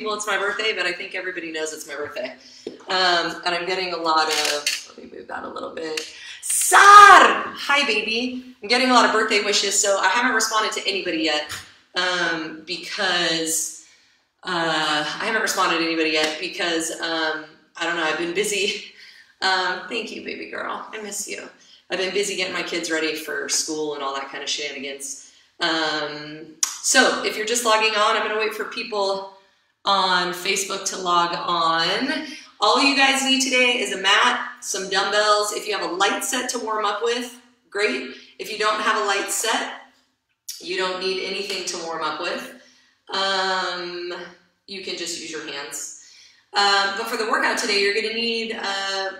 people it's my birthday, but I think everybody knows it's my birthday. Um, and I'm getting a lot of, let me move that a little bit. Sar! Hi, baby. I'm getting a lot of birthday wishes, so I haven't responded to anybody yet um, because uh, I haven't responded to anybody yet because um, I don't know, I've been busy. Um, thank you, baby girl. I miss you. I've been busy getting my kids ready for school and all that kind of shenanigans. Um, so if you're just logging on, I'm going to wait for people on Facebook to log on. All you guys need today is a mat, some dumbbells. If you have a light set to warm up with, great. If you don't have a light set, you don't need anything to warm up with. Um, you can just use your hands. Uh, but for the workout today, you're going to need, uh,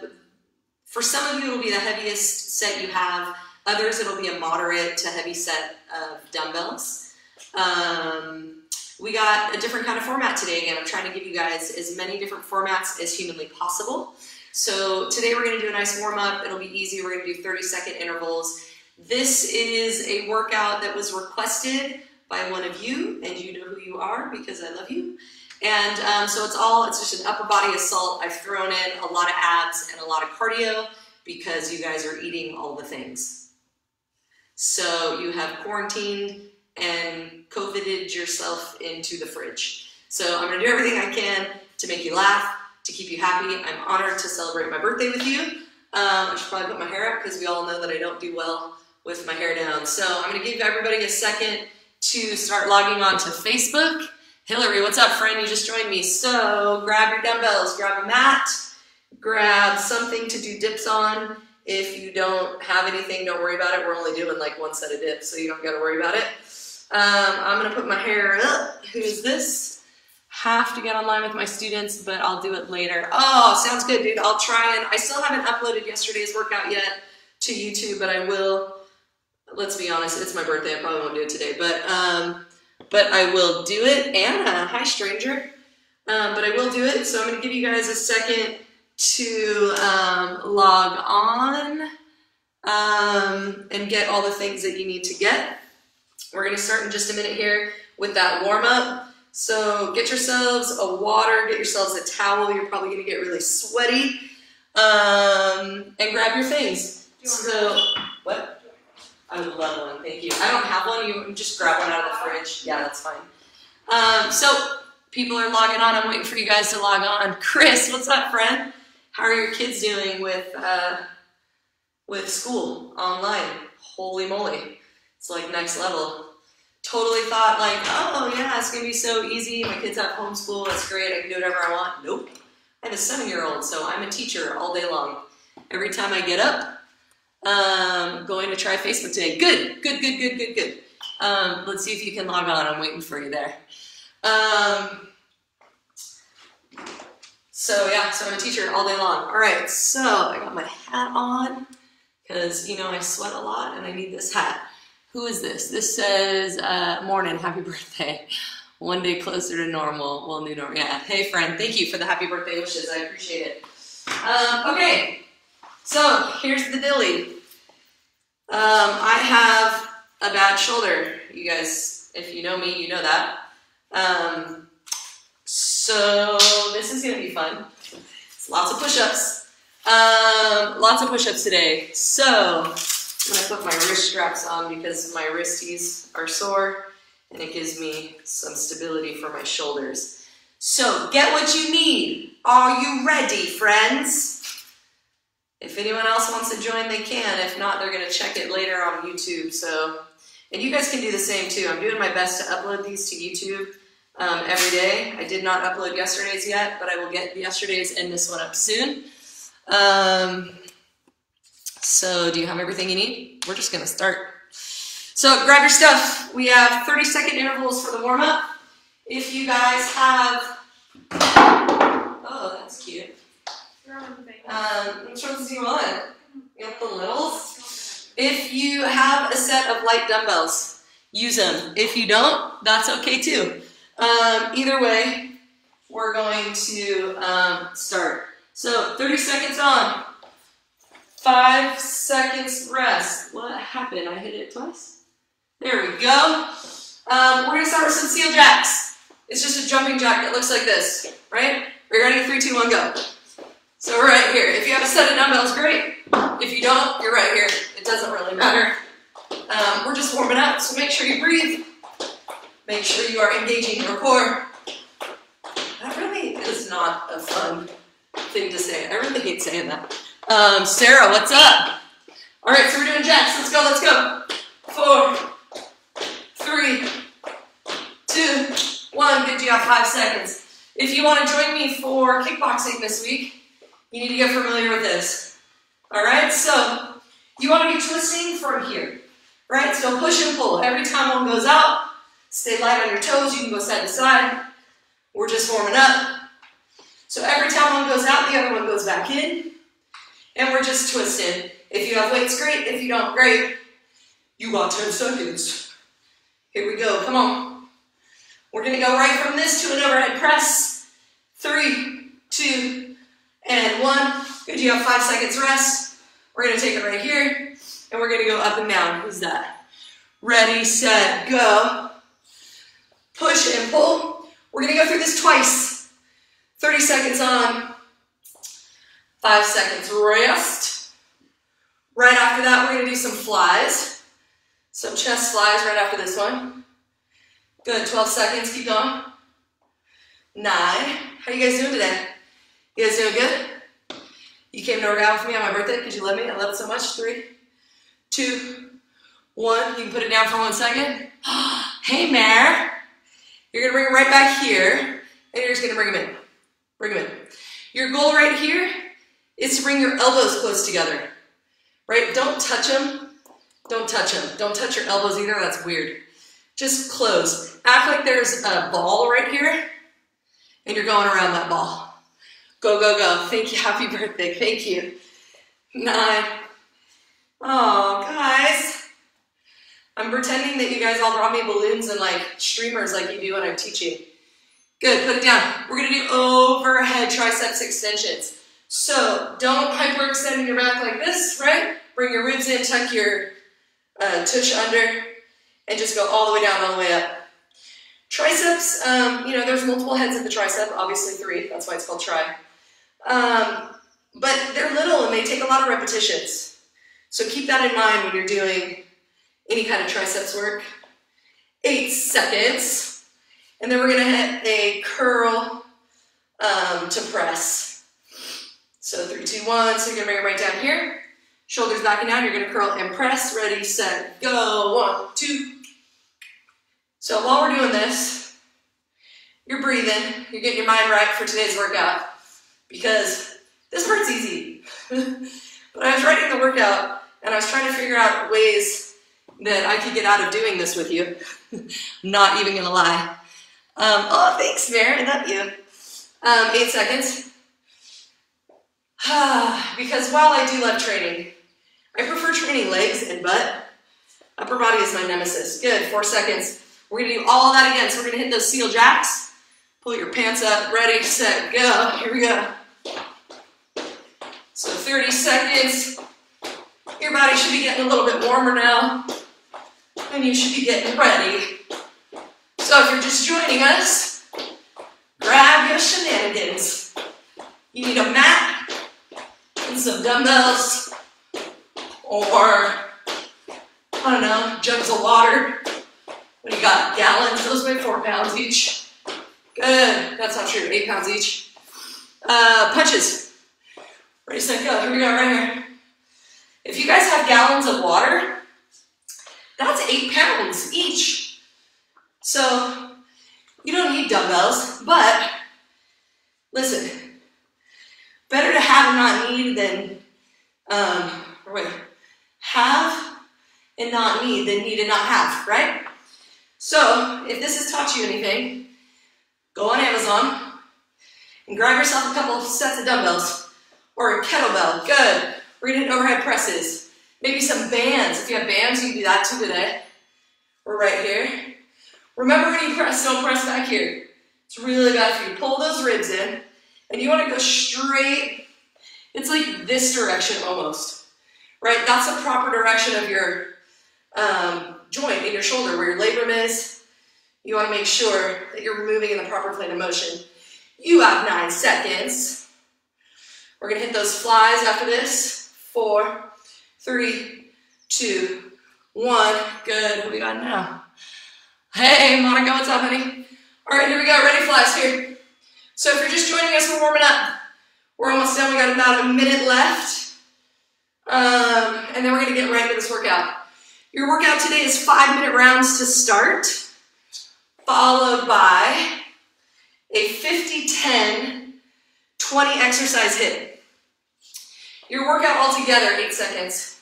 for some of you, it'll be the heaviest set you have. Others, it'll be a moderate to heavy set of dumbbells. Um, we got a different kind of format today. Again, I'm trying to give you guys as many different formats as humanly possible. So today we're going to do a nice warm up. It'll be easy. We're going to do 30 second intervals. This is a workout that was requested by one of you, and you know who you are because I love you. And um, so it's all, it's just an upper body assault. I've thrown in a lot of abs and a lot of cardio because you guys are eating all the things. So you have quarantined and COVIDed yourself into the fridge. So I'm gonna do everything I can to make you laugh, to keep you happy. I'm honored to celebrate my birthday with you. Um, I should probably put my hair up because we all know that I don't do well with my hair down. So I'm gonna give everybody a second to start logging on to Facebook. Hillary, what's up, friend? You just joined me. So grab your dumbbells, grab a mat, grab something to do dips on. If you don't have anything, don't worry about it. We're only doing like one set of dips, so you don't gotta worry about it. Um, I'm gonna put my hair up. Who's this? Have to get online with my students, but I'll do it later. Oh, sounds good, dude. I'll try and I still haven't uploaded yesterday's workout yet to YouTube, but I will. Let's be honest, it's my birthday. I probably won't do it today, but um, but I will do it. Anna, hi stranger. Um, but I will do it. So I'm gonna give you guys a second to um, log on um, and get all the things that you need to get. We're gonna start in just a minute here with that warm up. So get yourselves a water, get yourselves a towel. You're probably gonna get really sweaty. Um, and grab your things. So, what? I would love one, thank you. I don't have one, you just grab one out of the fridge. Yeah, that's fine. Um, so, people are logging on. I'm waiting for you guys to log on. Chris, what's up, friend? How are your kids doing with, uh, with school online? Holy moly. It's like next level. Totally thought like, oh yeah, it's gonna be so easy. My kids have homeschool, That's great, I can do whatever I want. Nope. I have a seven year old, so I'm a teacher all day long. Every time I get up, um, going to try Facebook today. Good, good, good, good, good, good. Um, let's see if you can log on. I'm waiting for you there. Um, so yeah, so I'm a teacher all day long. All right, so I got my hat on because you know I sweat a lot and I need this hat. Who is this? This says, uh, morning, happy birthday. One day closer to normal. Well, new normal. Yeah. Hey, friend, thank you for the happy birthday wishes. I appreciate it. Um, okay, so here's the dilly. Um, I have a bad shoulder. You guys, if you know me, you know that. Um, so this is going to be fun. It's lots of push-ups. Um, lots of push-ups today. So I'm gonna put my wrist straps on because my wristies are sore and it gives me some stability for my shoulders. So get what you need. Are you ready, friends? If anyone else wants to join, they can. If not, they're gonna check it later on YouTube. So, and you guys can do the same too. I'm doing my best to upload these to YouTube um, every day. I did not upload yesterday's yet, but I will get yesterday's and this one up soon. Um, so do you have everything you need? We're just gonna start. So grab your stuff. We have 30 second intervals for the warm up. If you guys have, oh, that's cute. Um, which ones do you want? You want the littles? If you have a set of light dumbbells, use them. If you don't, that's okay too. Um, either way, we're going to um, start. So 30 seconds on. Five seconds rest. What happened? I hit it twice? There we go. Um, we're gonna start with some seal jacks. It's just a jumping jack that looks like this, right? We're ready? Three, two, one, go. So we're right here. If you have a set of dumbbells, great. If you don't, you're right here. It doesn't really matter. Um, we're just warming up, so make sure you breathe. Make sure you are engaging your core. That really is not a fun thing to say. I really hate saying that. Um, Sarah, what's up? All right, so we're doing jacks. Let's go, let's go. Four, three, two, one. Good, you have five seconds. If you want to join me for kickboxing this week, you need to get familiar with this. All right, so you want to be twisting from here, right? So push and pull. Every time one goes out, stay light on your toes. You can go side to side. We're just warming up. So every time one goes out, the other one goes back in. And we're just twisting. If you have weights, great. If you don't, great. You got 10 seconds. Here we go. Come on. We're going to go right from this to an overhead press. Three, two, and one. Good. You have five seconds rest. We're going to take it right here. And we're going to go up and down. Who's that? Ready, set, go. Push and pull. We're going to go through this twice. 30 seconds on. Five seconds rest. Right after that, we're to do some flies. Some chest flies right after this one. Good, 12 seconds, keep going. Nine. How are you guys doing today? You guys doing good? You came to work out with me on my birthday because you love me. I love it so much. Three, two, one. You can put it down for one second. hey, Mare. You're going to bring it right back here, and you're just going to bring them in. Bring them in. Your goal right here is to bring your elbows close together. Right? Don't touch them. Don't touch them. Don't touch your elbows either. That's weird. Just close. Act like there's a ball right here, and you're going around that ball. Go, go, go. Thank you. Happy birthday. Thank you. Nine. Oh, guys. I'm pretending that you guys all brought me balloons and like streamers like you do when I'm teaching. Good, put it down. We're gonna do overhead triceps extensions. So don't hyperextend your back like this, right? Bring your ribs in, tuck your uh, tush under, and just go all the way down, all the way up. Triceps, um, you know, there's multiple heads of the tricep, obviously three, that's why it's called tri. Um, but they're little and they take a lot of repetitions. So keep that in mind when you're doing any kind of triceps work. Eight seconds. And then we're gonna hit a curl um, to press. So three, two, one. So you're gonna bring it right down here. Shoulders back and down. You're gonna curl and press. Ready, set, go. One, two. So while we're doing this, you're breathing. You're getting your mind right for today's workout because this part's easy. but I was writing the workout and I was trying to figure out ways that I could get out of doing this with you. Not even gonna lie. Um, oh, thanks, Mary, not you. Um, eight seconds. because while I do love training, I prefer training legs and butt. Upper body is my nemesis. Good, four seconds. We're gonna do all that again. So we're gonna hit those seal jacks. Pull your pants up, ready, set, go. Here we go. So 30 seconds. Your body should be getting a little bit warmer now. And you should be getting ready. So if you're just joining us, grab your shenanigans. You need a mat some dumbbells or, I don't know, jugs of water. What do you got? Gallons? Those weigh four pounds each. Good. That's not true. Eight pounds each. Uh, punches. Ready, set, go. Here we go, right here. If you guys have gallons of water, that's eight pounds each. So you don't need dumbbells, but listen, better to have and not need than, um, wait, have and not need than need and not have, right? So if this has taught you anything, go on Amazon and grab yourself a couple of sets of dumbbells or a kettlebell. Good. We're gonna hit overhead presses. Maybe some bands. If you have bands, you can do that too today. We're right here. Remember when you press, don't press back here. It's really bad for you. Pull those ribs in, and you wanna go straight. It's like this direction almost, right? That's the proper direction of your um, joint in your shoulder, where your labrum is. You want to make sure that you're moving in the proper plane of motion. You have nine seconds. We're gonna hit those flies after this. Four, three, two, one. Good, what we got now? Hey, Monica, what's up, honey? All right, here we go, ready flies here. So if you're just joining us, we're warming up. We're almost done, we got about a minute left. Um, and then we're gonna get right into this workout. Your workout today is five minute rounds to start, followed by a 50, 10, 20 exercise HIIT. Your workout altogether, eight seconds,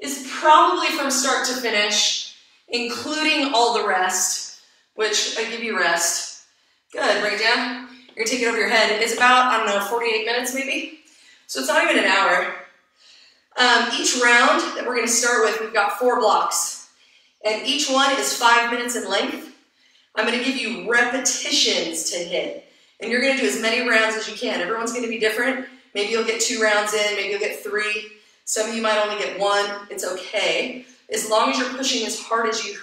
is probably from start to finish, including all the rest, which I give you rest. Good, bring it down. You're take it over your head. It's about, I don't know, 48 minutes maybe? So it's not even an hour. Um, each round that we're gonna start with, we've got four blocks. And each one is five minutes in length. I'm gonna give you repetitions to hit. And you're gonna do as many rounds as you can. Everyone's gonna be different. Maybe you'll get two rounds in, maybe you'll get three. Some of you might only get one. It's okay. As long as you're pushing as hard as you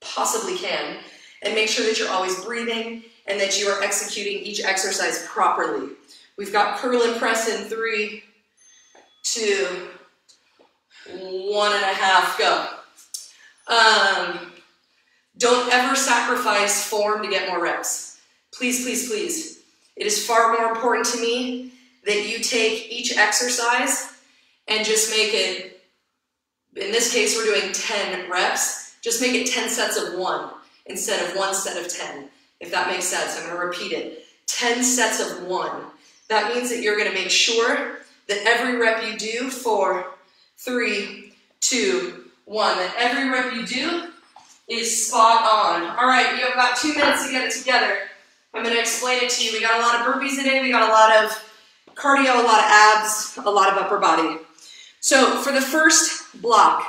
possibly can. And make sure that you're always breathing and that you are executing each exercise properly. We've got curl and press in three, two, one and a half, go. Um, don't ever sacrifice form to get more reps. Please, please, please. It is far more important to me that you take each exercise and just make it, in this case, we're doing 10 reps, just make it 10 sets of one instead of one set of 10, if that makes sense. I'm gonna repeat it. 10 sets of one. That means that you're gonna make sure that every rep you do, four, three, two, one, that every rep you do is spot on. All right, you have about two minutes to get it together. I'm gonna explain it to you. We got a lot of burpees today, we got a lot of cardio, a lot of abs, a lot of upper body. So for the first block,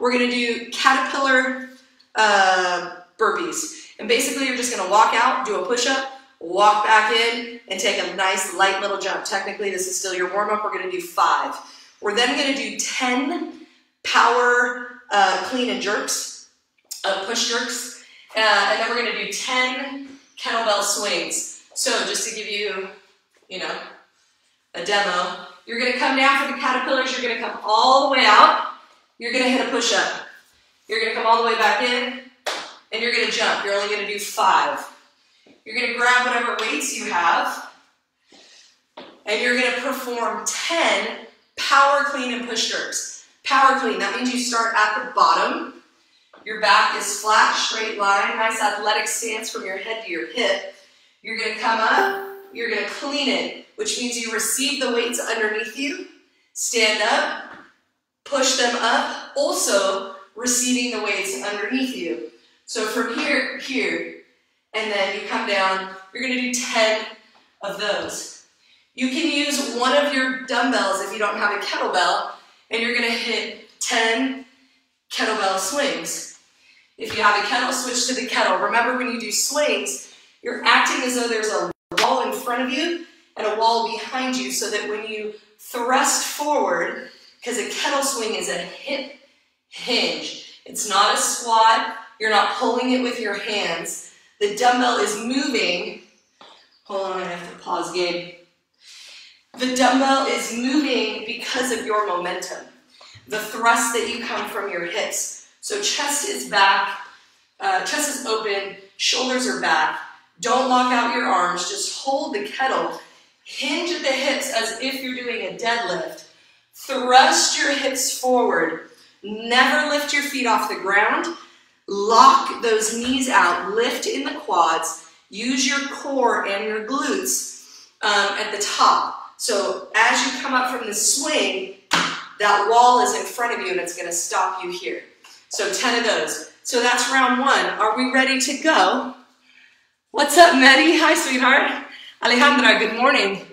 we're gonna do caterpillar uh, burpees. And basically you're just gonna walk out, do a push-up, walk back in, and take a nice light little jump. Technically this is still your warm-up, we're gonna do five. We're then gonna do 10 power uh, clean and jerks, uh, push jerks, uh, and then we're gonna do 10 kettlebell swings. So just to give you, you know, a demo, you're gonna come down for the caterpillars, you're gonna come all the way out, you're gonna hit a push-up. You're gonna come all the way back in, and you're gonna jump. You're only gonna do five. You're gonna grab whatever weights you have, and you're gonna perform 10 power clean and push jerks. Power clean, that means you start at the bottom, your back is flat, straight line, nice athletic stance from your head to your hip. You're gonna come up, you're gonna clean it, which means you receive the weights underneath you, stand up, push them up, also receiving the weights underneath you. So from here, here, and then you come down, you're gonna do 10 of those. You can use one of your dumbbells if you don't have a kettlebell, and you're gonna hit 10 kettlebell swings. If you have a kettle, switch to the kettle. Remember when you do swings, you're acting as though there's a wall in front of you and a wall behind you so that when you thrust forward, because a kettle swing is a hip hinge. It's not a squat. You're not pulling it with your hands. The dumbbell is moving. Hold on, I have to pause, Gabe. The dumbbell is moving because of your momentum. The thrust that you come from your hips. So chest is back, uh, chest is open, shoulders are back. Don't lock out your arms, just hold the kettle. Hinge at the hips as if you're doing a deadlift. Thrust your hips forward. Never lift your feet off the ground. Lock those knees out. Lift in the quads. Use your core and your glutes um, at the top. So as you come up from the swing, that wall is in front of you and it's going to stop you here. So 10 of those. So that's round one. Are we ready to go? What's up, Maddie? Hi, sweetheart. Alejandra, good morning.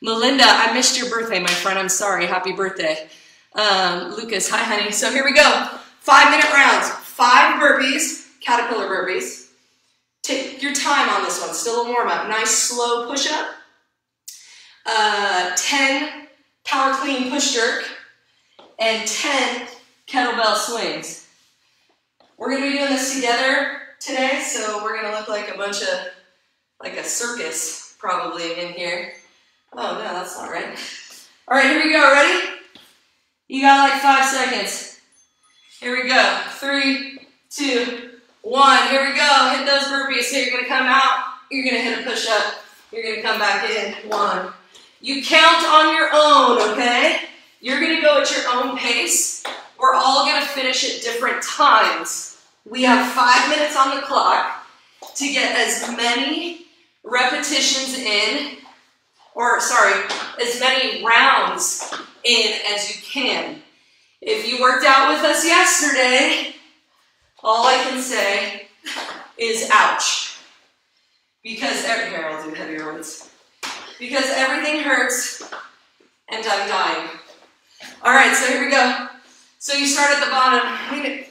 Melinda, I missed your birthday, my friend. I'm sorry. Happy birthday. Um, Lucas, hi, honey. So here we go. Five minute rounds. Five burpees, caterpillar burpees. Take your time on this one. Still a warm up. Nice slow push up. Uh, 10 power clean push jerk. And 10 kettlebell swings. We're going to be doing this together today, so we're gonna look like a bunch of, like a circus probably in here. Oh no, that's not right. All right, here we go, ready? You got like five seconds. Here we go, three, two, one. Here we go, hit those burpees. Here, you're gonna come out, you're gonna hit a push up, you're gonna come back in, one. You count on your own, okay? You're gonna go at your own pace. We're all gonna finish at different times. We have five minutes on the clock to get as many repetitions in, or sorry, as many rounds in as you can. If you worked out with us yesterday, all I can say is ouch. Because every, here, I'll do heavier ones. Because everything hurts and I'm dying. All right, so here we go. So you start at the bottom.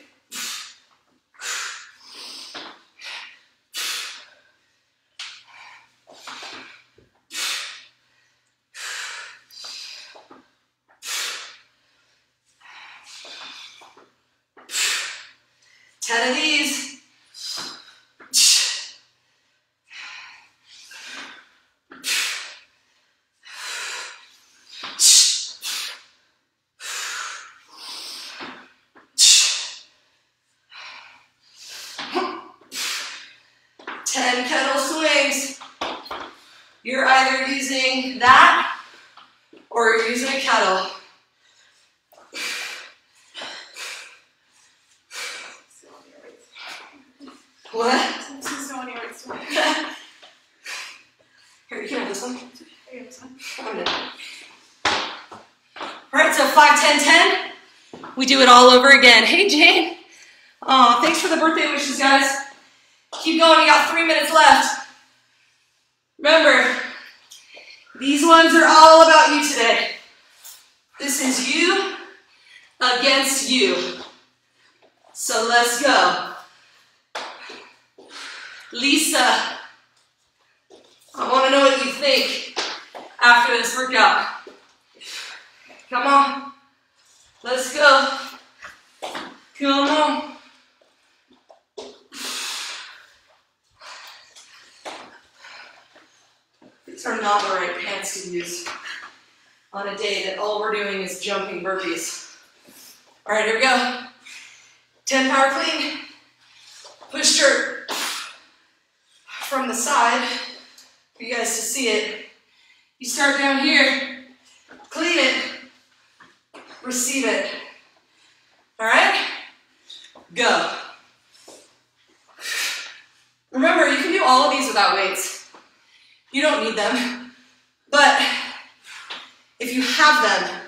Ten of these. Ten kettle swings. You're either using that or you're using a kettle. What? Here, you can have this one. I'm good. All right, so 5, 10, 10. We it all over again. Hey, Jane. Oh, thanks for the birthday wishes, guys. Keep going. You got three minutes left. Remember, these ones are all about you today. This is you against you. So let's go. Lisa, I want to know what you think after this workout. Come on. Let's go. These are not the right pants to use on a day that all we're doing is jumping burpees. All right, here we go. 10 power clean. Push jerk from the side for you guys to see it. You start down here, clean it, receive it. All right? Go. Remember, you can do all of these without weights. You don't need them. But if you have them,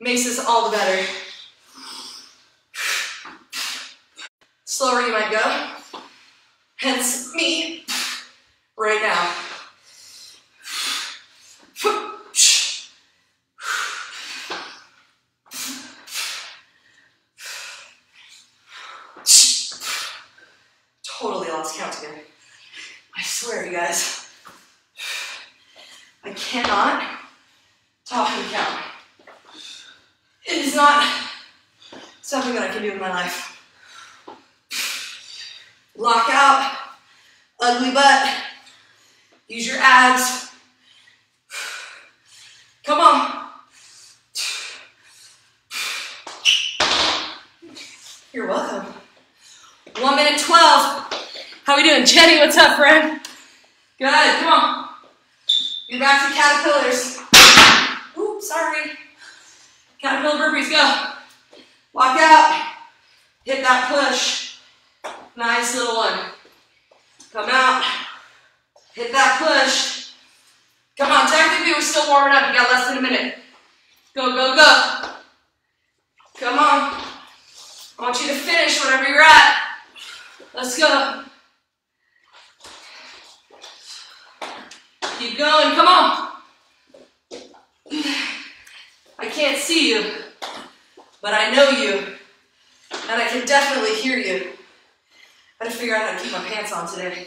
makes this all the better. Slower you might go. Hence me right now. Totally lost count again. I swear, you guys. I cannot talk and count. It is not something that I can do in my life. Lock out, ugly butt. Use your abs. Come on. You're welcome. One minute 12. How we doing? Jenny, what's up, friend? Good, come on. You're back to caterpillars. Oops, sorry. Caterpillar burpees, go. Walk out. Hit that push. Nice little one. Come out. Hit that push. Come on, technically we're still warming up. You got less than a minute. Go, go, go. Come on. I want you to finish wherever you're at. Let's go. Keep going, come on. I can't see you, but I know you, and I can definitely hear you. I gotta figure out how to keep my pants on today.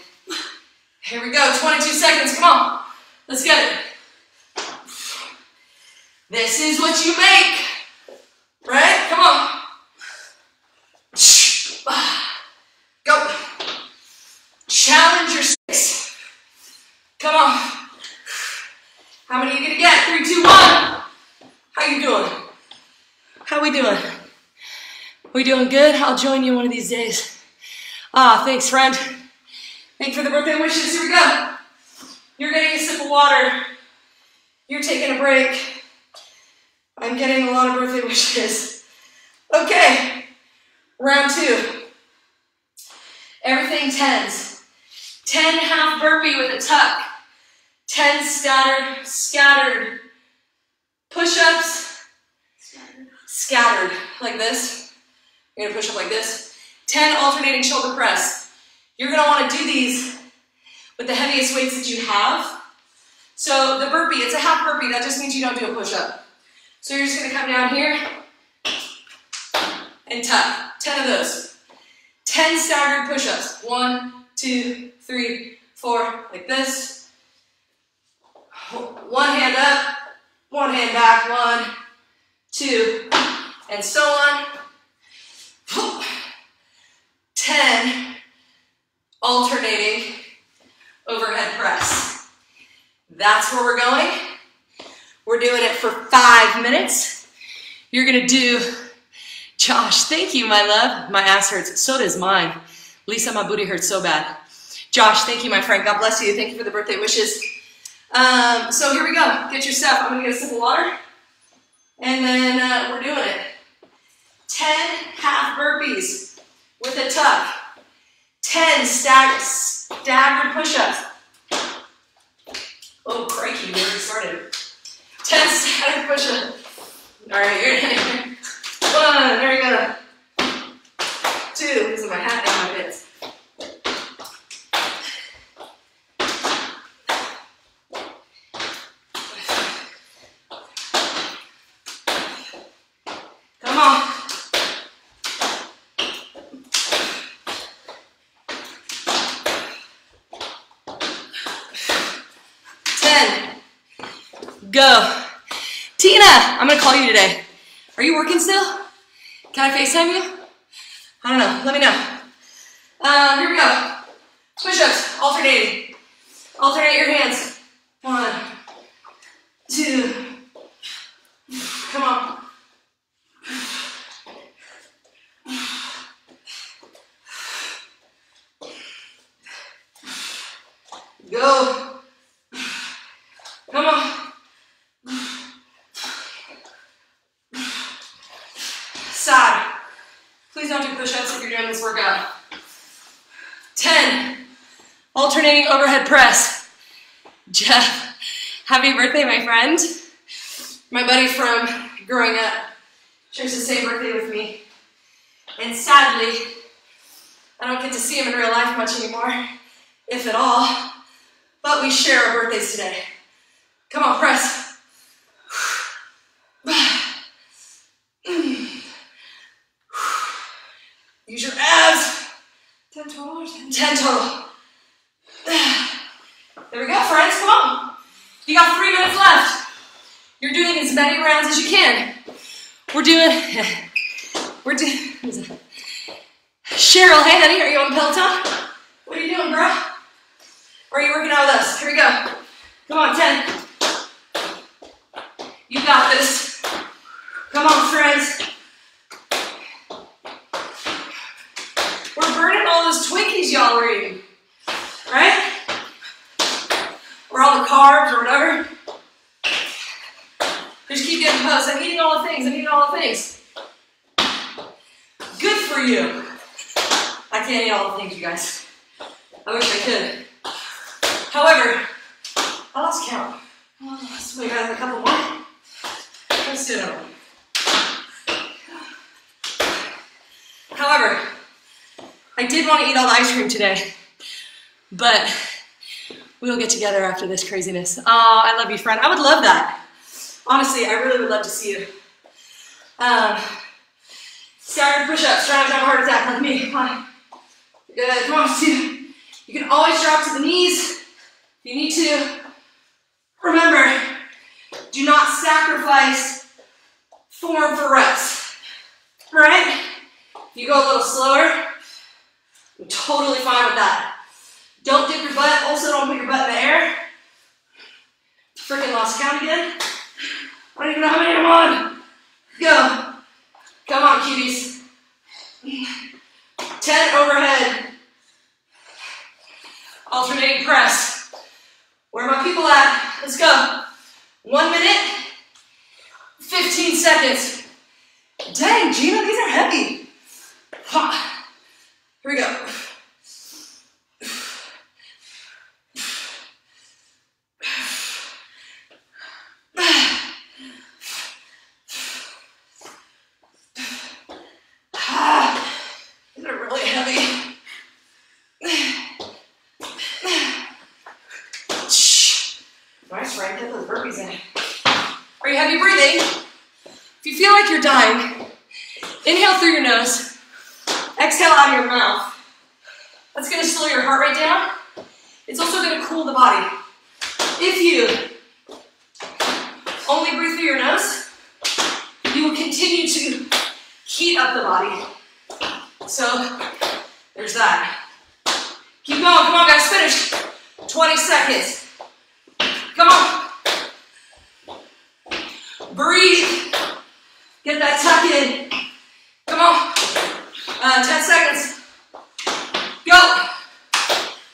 Here we go, 22 seconds, come on. Let's get it. This is what you make, right? Come on. Go. How many are you gonna get? Three, two, one. How you doing? How we doing? We doing good? I'll join you one of these days. Ah, thanks, friend. Thanks for the birthday wishes. Here we go. You're getting a sip of water. You're taking a break. I'm getting a lot of birthday wishes. Okay, round two. Everything tens. 10 half burpee with a tuck. 10 staggered, staggered push-ups, staggered, like this. You're gonna push up like this. 10 alternating shoulder press. You're gonna wanna do these with the heaviest weights that you have. So the burpee, it's a half burpee, that just means you don't do a push-up. So you're just gonna come down here and tuck. 10 of those. 10 staggered push-ups. One, two, three, four, like this. One hand up, one hand back, one, two, and so on. 10 alternating overhead press. That's where we're going. We're doing it for five minutes. You're gonna do, Josh, thank you, my love. My ass hurts, so does mine. Lisa, my booty hurts so bad. Josh, thank you, my friend. God bless you. Thank you for the birthday wishes. Um, so here we go. Get your step. I'm to get a sip of water. And then uh, we're doing it. 10 half burpees with a tuck. 10 staggered, staggered push-ups. Oh, crikey, we already started. 10 staggered push-ups. All right, you're One, there we go. Two, this is my hat and my bits. Go. Tina, I'm gonna call you today. Are you working still? Can I FaceTime you? I don't know, let me know. Um, here we go. Push-ups, alternating. Alternate your hands. One, two, come on. Go. Come on. Side. Please don't do push-ups if you're doing this workout. 10. Alternating overhead press. Jeff, happy birthday, my friend. My buddy from growing up shares the same birthday with me. And sadly, I don't get to see him in real life much anymore, if at all. But we share our birthdays today. Come on, press. Use your abs. 10 total 10? 10 total. There we go, friends, come on. You got three minutes left. You're doing as many rounds as you can. We're doing, we're doing, Cheryl, hey honey, are you on Peloton? What are you doing, bro? Or are you working out with us? Here we go. Come on, 10. You got this. Come on, friends. We're burning all those Twinkies y'all were eating, right? Or all the carbs or whatever. I'm eating all the things. I'm eating all the things. Good for you. I can't eat all the things, you guys. I wish I could. However, I lost count. So we got a couple more. Let's do another one. However, I did want to eat all the ice cream today, but we'll get together after this craziness. Oh, I love you, friend. I would love that. Honestly, I really would love to see you. Um, staggered push-ups, trying to have a heart attack like me. Come on. Good, come on, two. You can always drop to the knees if you need to. Remember, do not sacrifice form for reps. All right? If you go a little slower, I'm totally fine with that. Don't dip your butt. Also, don't put your butt in the air. Freaking lost count again. I don't even know how many I'm on. Go. Come on, cuties. 10 overhead. Alternating press. Where are my people at? Let's go. One minute, 15 seconds. Dang, Gina, these are heavy. Ha. Here we go. These are really heavy. Shh. Nice, right? Get those burpees in. Are you heavy breathing? If you feel like you're dying, inhale through your nose, exhale out of your mouth. That's gonna slow your heart rate down. It's also gonna cool the body. If you only breathe through your nose, you will continue to heat up the body. So there's that. Keep going, come on guys, finish. 20 seconds. Come on. Breathe. Get that tuck in. Come on. Uh, 10 seconds. Go.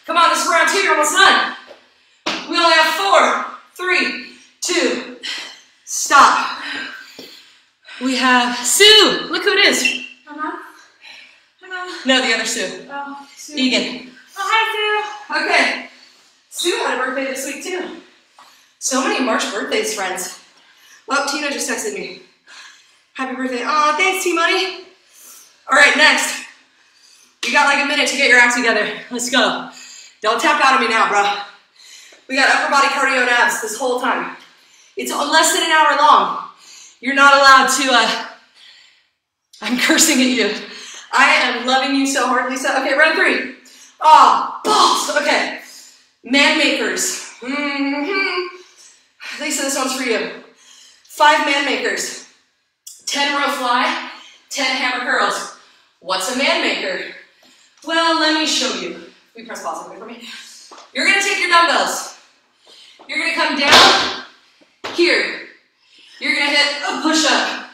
Come on, this is round two, you're almost done. We only have four, three, two, stop. We have Sue. Look who it is. Hello? Hello? No, the other Sue. Oh, Sue. Egan. Oh, hi, Okay. Sue had a birthday this week too. So many March birthdays, friends. Well, Tina just texted me. Happy birthday. Aw, thanks, T Money. All right, next. You got like a minute to get your act together. Let's go. Don't We got upper body cardio and abs this whole time. It's less than an hour long. You're not allowed to, uh, I'm cursing at you. I am loving you so hard, Lisa. Okay, round three. Ah, balls. Okay. Man makers. Mm hmm Lisa, this one's for you. Five man makers. 10 row fly, 10 hammer curls. What's a man maker? Well, let me show you. We press pause over for me. You're gonna take your dumbbells. You're gonna come down here. You're gonna hit a push up.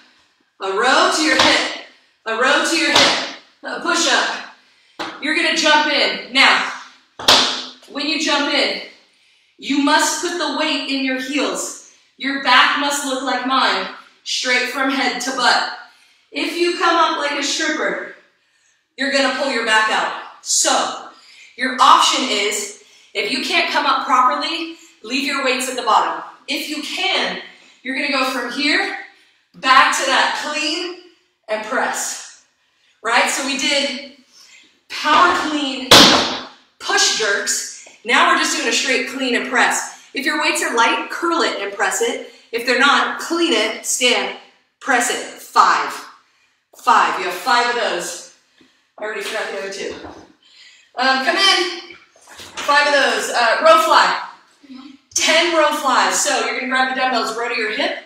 A row to your hip. A row to your hip. A push up. You're gonna jump in. Now, when you jump in, you must put the weight in your heels. Your back must look like mine, straight from head to butt. If you come up like a stripper, you're gonna pull your back out. So, your option is, if you can't come up properly, leave your weights at the bottom. If you can, you're gonna go from here, back to that clean, and press. Right? So we did power clean, push jerks. Now we're just doing a straight clean and press. If your weights are light, curl it and press it. If they're not, clean it, stand, press it. Five. Five. You have five of those. I already forgot the other two. Um, come in. Five of those. Uh, row fly. Ten row flies. So you're gonna grab the dumbbells, row to your hip,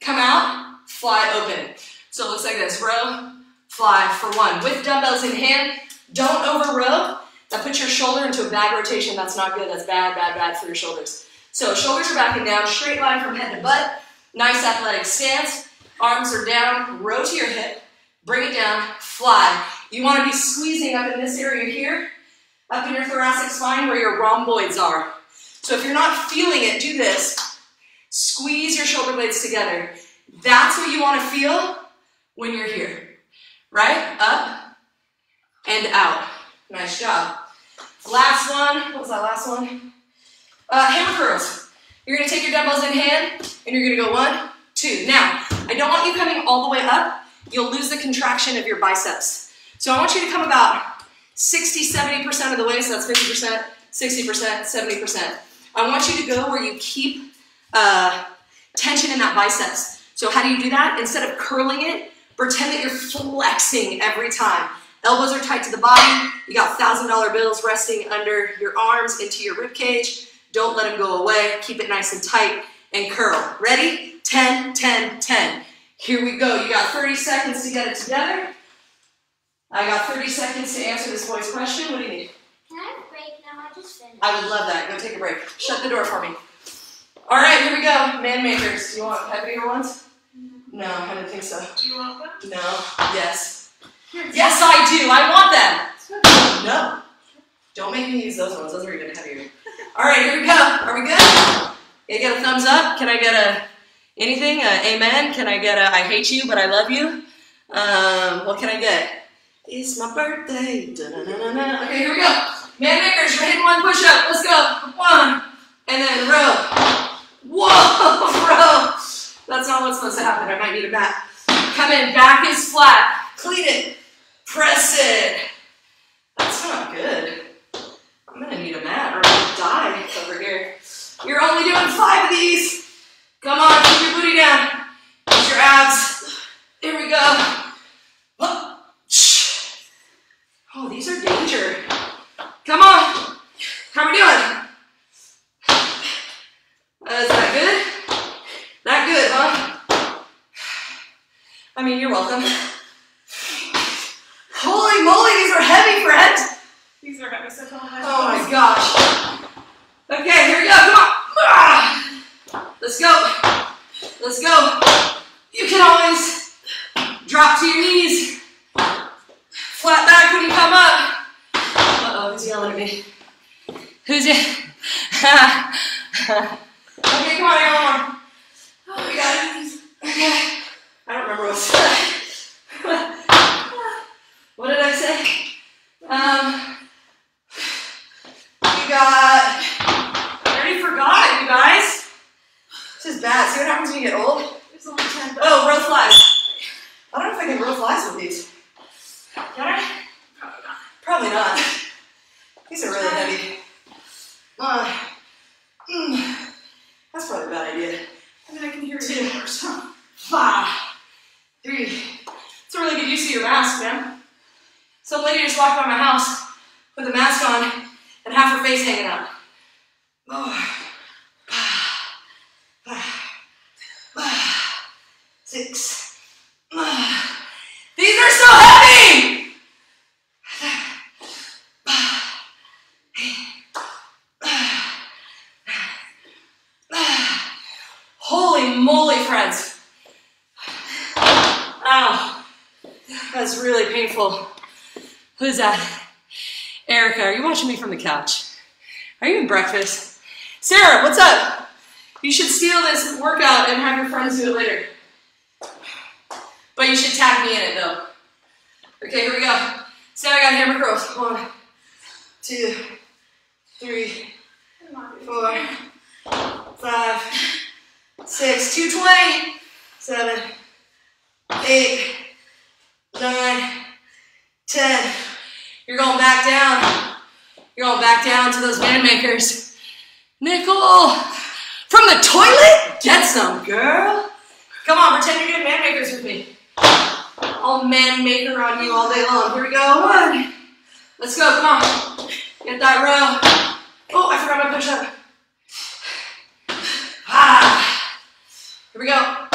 come out, fly open. So it looks like this. Row, fly for one. With dumbbells in hand, don't over row. That puts your shoulder into a bad rotation. That's not good. That's bad, bad, bad for your shoulders. So shoulders are back and down, straight line from head to butt. Nice athletic stance. Arms are down, row to your hip, bring it down, fly. You want to be squeezing up in this area here, up in your thoracic spine where your rhomboids are. So if you're not feeling it, do this. Squeeze your shoulder blades together. That's what you want to feel when you're here. Right? Up and out. Nice job. Last one. What was that last one? Uh, hammer curls. You're going to take your dumbbells in hand and you're going to go one, two. Now, I don't want you coming all the way up. You'll lose the contraction of your biceps. So I want you to come about 60, 70% of the way, so that's 50%, 60%, 70%. I want you to go where you keep uh, tension in that biceps. So how do you do that? Instead of curling it, pretend that you're flexing every time. Elbows are tight to the body. You got $1,000 bills resting under your arms into your rib cage. Don't let them go away. Keep it nice and tight and curl. Ready? 10, 10, 10. Here we go. You got 30 seconds to get it together. I got 30 seconds to answer this boy's question. What do you need? Can I have a break now? I just finished. I would love that. Go take a break. Shut the door for me. All right, here we go. Man makers. Do you want heavier ones? No, I don't think so. Do you want them? No. Yes. Yes, I do. I want them. No. Don't make me use those ones. Those are even heavier. All right, here we go. Are we good? Can I get a thumbs up? Can I get a anything? A amen? Can I get a I hate you but I love you? Um, what can I get? It's my birthday. Da-na-na-na-na. Okay, here we go. Man makers, you're hitting one push up. Let's go. One. And then row. Whoa, bro. That's not what's supposed to happen. I might need a mat. Come in. Back is flat. Clean it. Press it. That's not good. I'm gonna need a mat or I'm gonna die over here. You're only doing five of these. Come on, keep your booty down. Use your abs. Here we go. Oh, these are danger. Come on. How are we doing? Uh, is that good? That good, huh? I mean, you're welcome. Holy moly, these are heavy, friend. These are heavy, so. Oh my gosh. Okay, here we go. Come on. Ah. Let's go. Let's go. You can always drop to your knees. Flat back when you come up. Uh oh, who's yelling at me? Who's it? okay, come on, I got one more. Oh, we got it. Okay. I don't remember what I said. What did I say? Um, we got. I already forgot, you guys. This is bad. See what happens when you get old? It's only 10. Oh, row flies. I don't know if I can row flies with these. Can I? Probably not. Probably not. These are really heavy. Uh, mm, that's probably a bad idea. I mean, I can hear Two. you more, so. Five, three. It's a really good use of your mask, man. Some lady just walked by my house with a mask on and half her face hanging out. Oh. Six. These are so heavy! Holy moly, friends. Ow. That's really painful. Who's that? Erica, are you watching me from the couch? Are you in breakfast? Sarah, what's up? You should steal this workout and have your friends do it later. But you should tag me in it though. Okay, here we go. So I got hammer curls. One, two, three, four, five, six, 220, seven, eight, nine, ten. You're going back down. You're going back down to those man makers. Nickel, from the toilet? Get some, girl. Come on, pretend you're doing man makers with me. I'll man maker on you all day long. Here we go. One. Let's go. Come on. Get that row. Oh, I forgot my push up. Ah. Here we go.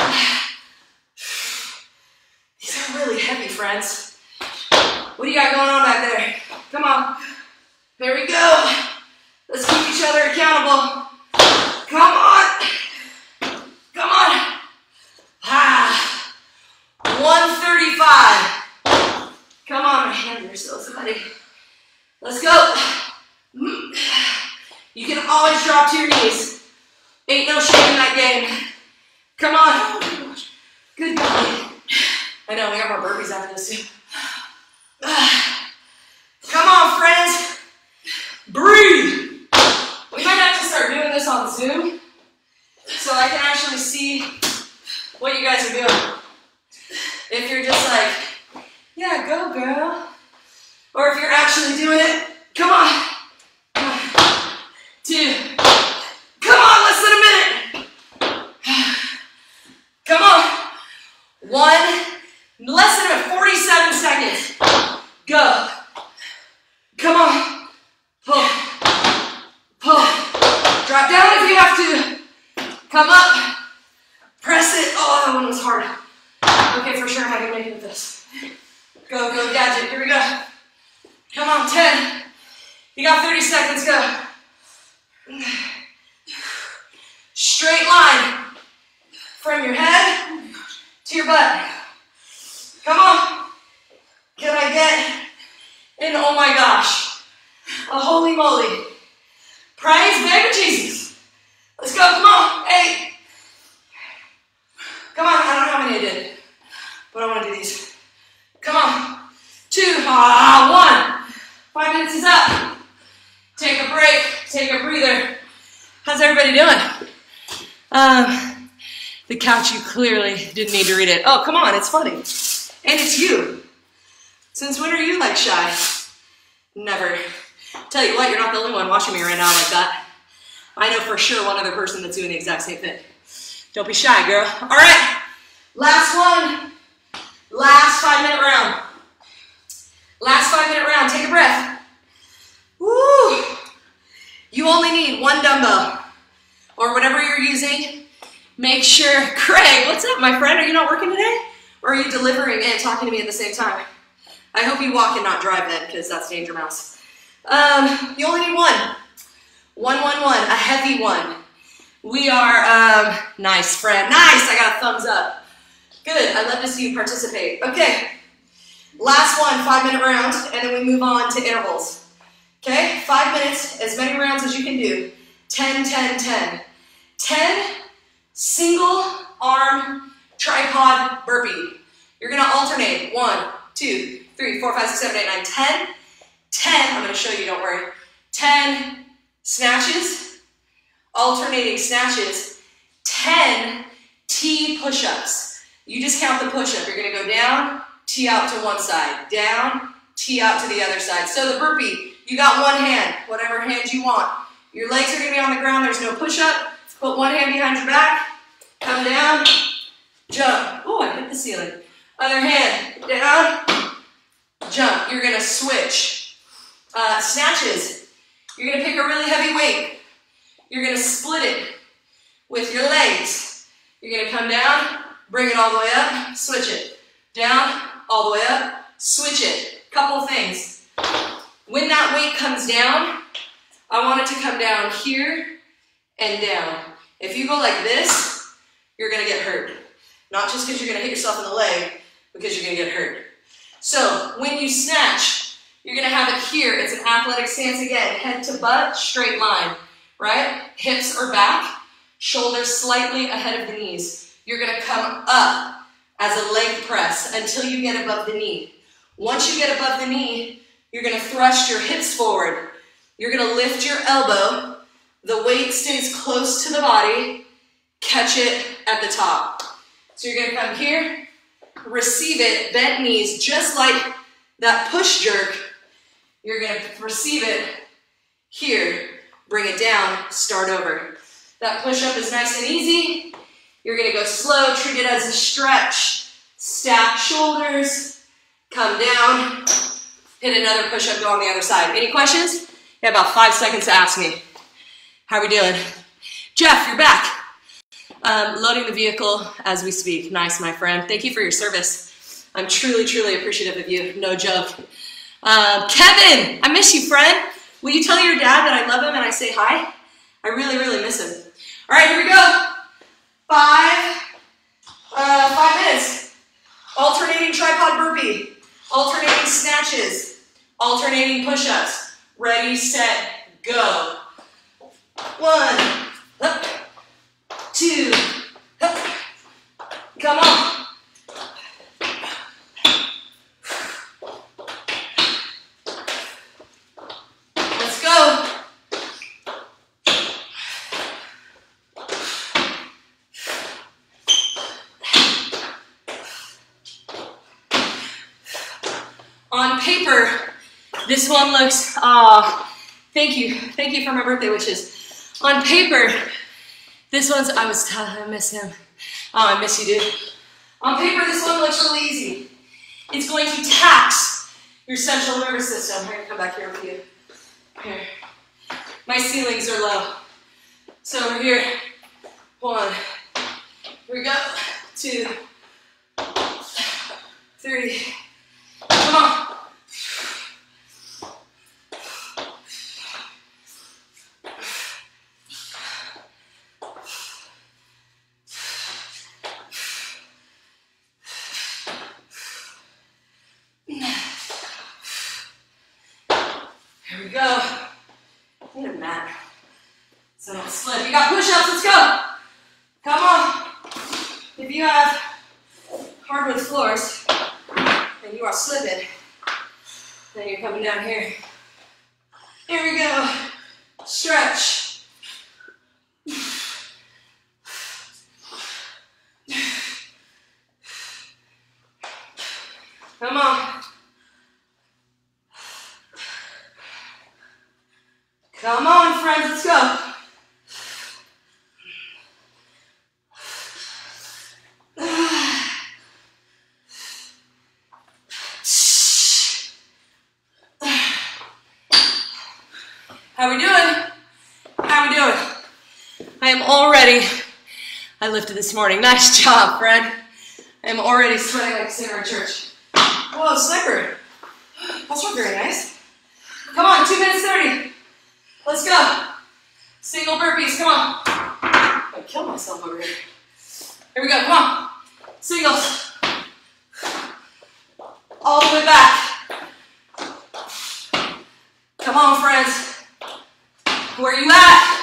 These are really heavy, friends. What do you got going on back there? Come on. There we go. Let's keep each other accountable. Come on. Come on. Ah. 135. Come on, my hands are so sweaty. Let's go. You can always drop to your knees. Ain't no shame in that game. Come on. Good God. I know, we got more burpees after this too. Ah. Come on, friends. Breathe. We might have to start doing this on Zoom so I can actually see what you guys are doing. If you're just like, yeah, go girl. Or if you're actually doing it, come on. One, two. Come on, less than a minute. Come on. One, less than a 47 seconds. Go. Come on. Pull. Pull. Drop down if you have to. Come up. Press it. Oh, that one was hard. Okay, for sure, I'm not gonna make it with this. Go, go, gadget. Here we go. Come on, 10. You got 30 seconds. Go. Straight line from your head to your butt. Come on. Can I get in? Oh my gosh. A holy moly. Praise baby Jesus. Let's go. Come on. Eight. Come on. I don't know how many I did, but I want to do these. Come on. Two. Ah, one. Five minutes is up. Take a break. Take a breather. How's everybody doing? Um, the couch, you clearly didn't need to read it. Oh, come on, it's funny. And it's you. Since when are you like shy? Never. Tell you what, you're not the only one watching me right now like that. I know for sure one other person that's doing the exact same thing. Don't be shy, girl. All right, last one. Last five minute round. Last five minute round. Take a breath. Woo! You only need one dumbbell or whatever you're using. Make sure, Craig, what's up, my friend? Are you not working today? Or are you delivering and talking to me at the same time? I hope you walk and not drive then, because that's danger mouse. Um, you only need one. One, one, one, a heavy one. We are, um, nice friend. Nice, I got a thumbs up. Good, I'd love to see you participate. Okay, last one, five minute round, and then we move on to intervals. Okay, five minutes, as many rounds as you can do. 10, 10, 10. 10 single arm tripod burpee. You're gonna alternate. One, two, three, four, five, six, seven, eight, nine, 10. 10, I'm gonna show you, don't worry. 10 snatches, alternating snatches. 10 T push-ups. You just count the push-up. You're gonna go down, T out to one side, down, T out to the other side. So the burpee, you got one hand, whatever hand you want. Your legs are gonna be on the ground, there's no push-up. Put one hand behind your back, come down, jump. Oh, I hit the ceiling. Other hand, down, jump. You're gonna switch. Uh, snatches. You're gonna pick a really heavy weight. You're gonna split it with your legs. You're gonna come down, bring it all the way up, switch it. Down, all the way up, switch it. Couple things. When that weight comes down, I want it to come down here and down. If you go like this, you're gonna get hurt. Not just because you're gonna hit yourself in the leg, because you're gonna get hurt. So when you snatch, you're gonna have it here. It's an athletic stance again. Head to butt, straight line, right? Hips are back, shoulders slightly ahead of the knees. You're gonna come up as a leg press until you get above the knee. Once you get above the knee, you're gonna thrust your hips forward. You're gonna lift your elbow. The weight stays close to the body. Catch it at the top. So you're gonna come here, receive it, bent knees, just like that push jerk. You're gonna receive it here, bring it down, start over. That push up is nice and easy. You're gonna go slow, treat it as a stretch. Stack shoulders, come down, hit another push up, go on the other side. Any questions? You have about five seconds to ask me. How are we doing? Jeff, you're back. Um, loading the vehicle as we speak. Nice, my friend. Thank you for your service. I'm truly, truly appreciative of you. No joke. Um, Kevin, I miss you, friend. Will you tell your dad that I love him and I say hi? I really, really miss him. All right, here we go. Five, uh, five minutes. Alternating tripod burpee. Alternating snatches. Alternating push-ups. Ready, set, go. One, up, two. Come on. Let's go. On paper, this one looks, ah, thank you. Thank you for my birthday wishes. On paper, this one's, I was telling, I miss him. Oh, I miss you, dude. On paper, this one looks really easy. It's going to tax your central nervous system. Gonna come back here with you. Here. My ceilings are low. So over here, one, here we go, two, three, come on. we go. I need a mat. So don't slip. You got push-ups, let's go. Come on. If you have hardwood floors and you are slipping, then you're coming down here. Here we go. Stretch. Come on. Come on, friends, let's go. How we doing? How we doing? I am all ready. I lifted this morning. Nice job, Fred. I am already sweating like in church. Whoa, slipper. That's not very nice. Come on, two minutes 30. Let's go. Single burpees, come on. I'm kill myself over here. Here we go, come on. Singles. All the way back. Come on, friends. Where you at?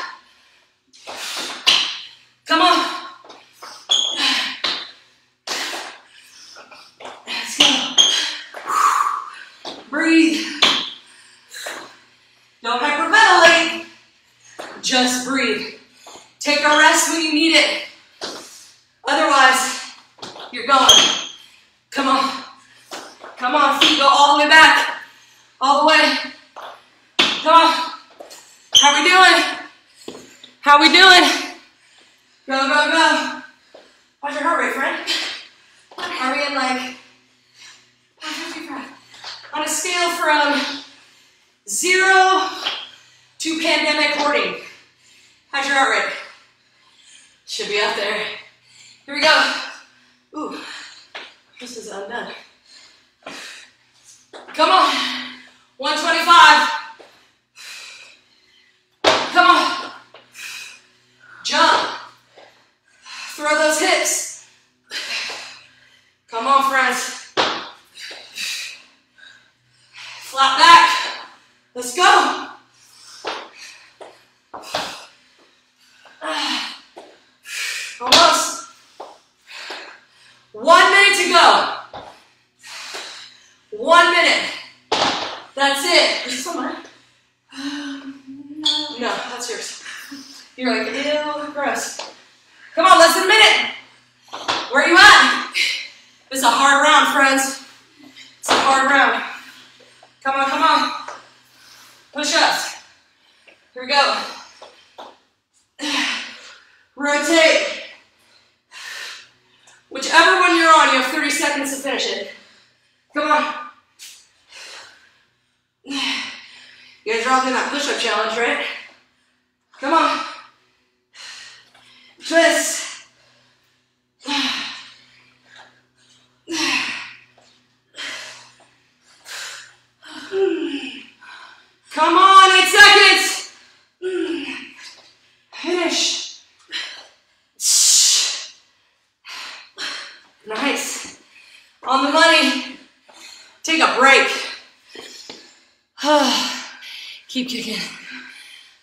Keep kicking.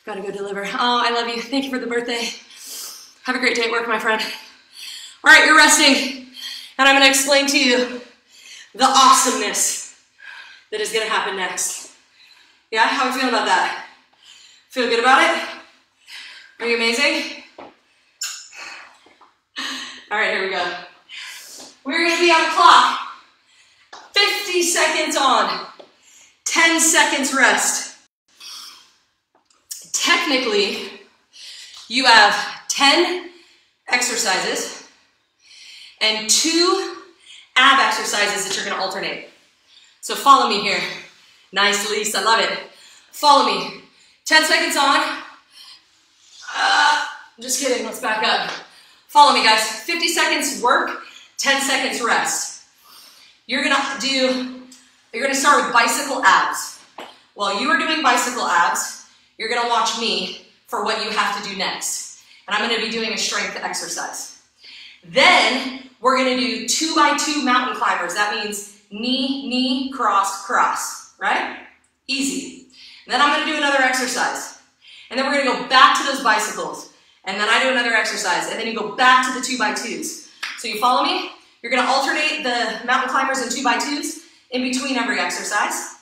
Gotta go deliver. Oh, I love you. Thank you for the birthday. Have a great day at work, my friend. All right, you're resting, and I'm gonna explain to you the awesomeness that is gonna happen next. Yeah, how are you feeling about that? Feel good about it? Are you amazing? All right, here we go. We're gonna be on clock. 50 seconds on, 10 seconds rest. Technically, you have 10 exercises and two ab exercises that you're gonna alternate. So follow me here. Nice, Lisa, love it. Follow me. 10 seconds on. Uh, just kidding, let's back up. Follow me, guys. 50 seconds work, 10 seconds rest. You're gonna do, you're gonna start with bicycle abs. While you are doing bicycle abs, you're gonna watch me for what you have to do next. And I'm gonna be doing a strength exercise. Then we're gonna do two by two mountain climbers. That means knee, knee, cross, cross, right? Easy. And then I'm gonna do another exercise. And then we're gonna go back to those bicycles. And then I do another exercise. And then you go back to the two by twos. So you follow me? You're gonna alternate the mountain climbers and two by twos in between every exercise.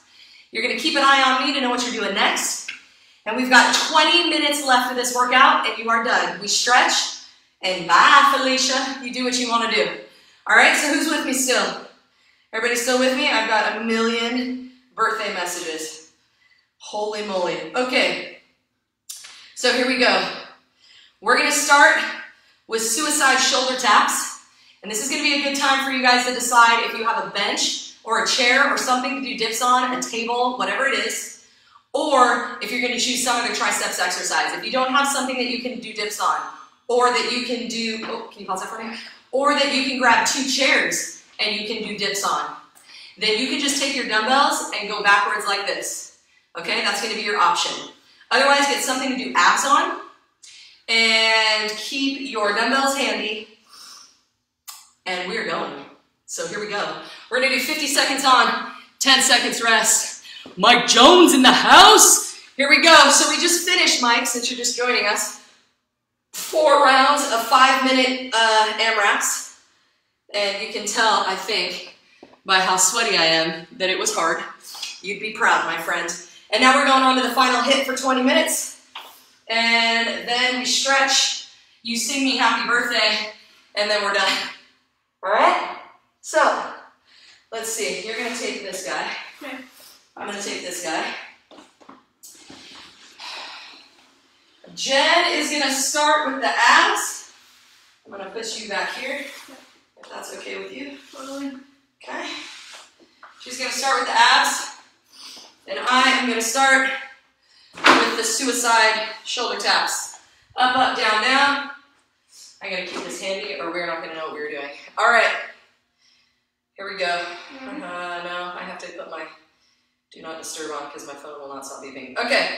You're gonna keep an eye on me to know what you're doing next. And we've got 20 minutes left of this workout and you are done. We stretch and bye, Felicia. You do what you wanna do. All right, so who's with me still? Everybody still with me? I've got a million birthday messages. Holy moly. Okay, so here we go. We're gonna start with suicide shoulder taps. And this is gonna be a good time for you guys to decide if you have a bench or a chair or something to do dips on, a table, whatever it is. Or if you're gonna choose some other triceps exercise. If you don't have something that you can do dips on, or that you can do, oh, can you pause that for me? Or that you can grab two chairs and you can do dips on. Then you can just take your dumbbells and go backwards like this. Okay, that's gonna be your option. Otherwise, get something to do abs on and keep your dumbbells handy. And we're going. So here we go. We're gonna do 50 seconds on, 10 seconds rest. Mike Jones in the house. Here we go. So we just finished, Mike, since you're just joining us. Four rounds of five minute uh, AMRAPs. And you can tell, I think, by how sweaty I am, that it was hard. You'd be proud, my friend. And now we're going on to the final HIIT for 20 minutes. And then we stretch, you sing me happy birthday, and then we're done. All right? So, let's see. You're going to take this guy. Okay. I'm going to take this guy. Jen is going to start with the abs. I'm going to put you back here, if that's okay with you. Totally. Okay. She's going to start with the abs. And I am going to start with the suicide shoulder taps. Up, up, down, down. I gotta keep this handy or we're not gonna know what we're doing. All right. Here we go. Uh, no, I have to put my do not disturb on because my phone will not stop beeping. Okay.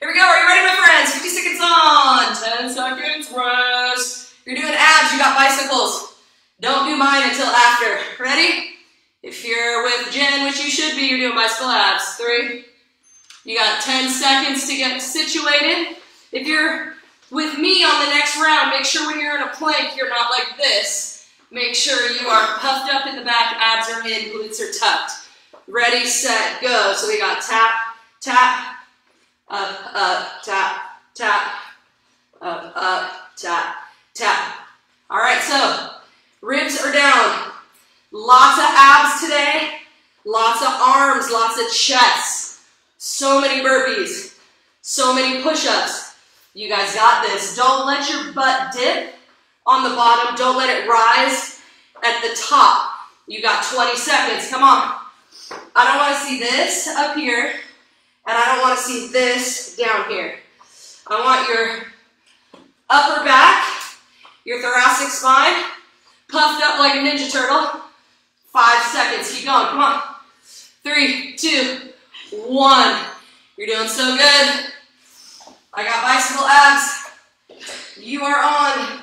Here we go. Are you ready, my friends? 50 seconds on. 10 seconds rest. You're doing abs. You got bicycles. Don't do mine until after. Ready? If you're with Jen, which you should be, you're doing bicycle abs. Three. You got 10 seconds to get situated. If you're with me on the next round, make sure when you're in a plank, you're not like this. Make sure you are puffed up in the back, abs are in, glutes are tucked. Ready, set, go. So we got tap, tap, up, up, tap, tap, up, up, tap, tap. All right, so ribs are down. Lots of abs today, lots of arms, lots of chests. So many burpees, so many push-ups. You guys got this. Don't let your butt dip on the bottom. Don't let it rise at the top. You got 20 seconds. Come on. I don't want to see this up here, and I don't want to see this down here. I want your upper back, your thoracic spine, puffed up like a Ninja Turtle. Five seconds. Keep going. Come on. Three, two, one. You're doing so good. I got bicycle abs. You are on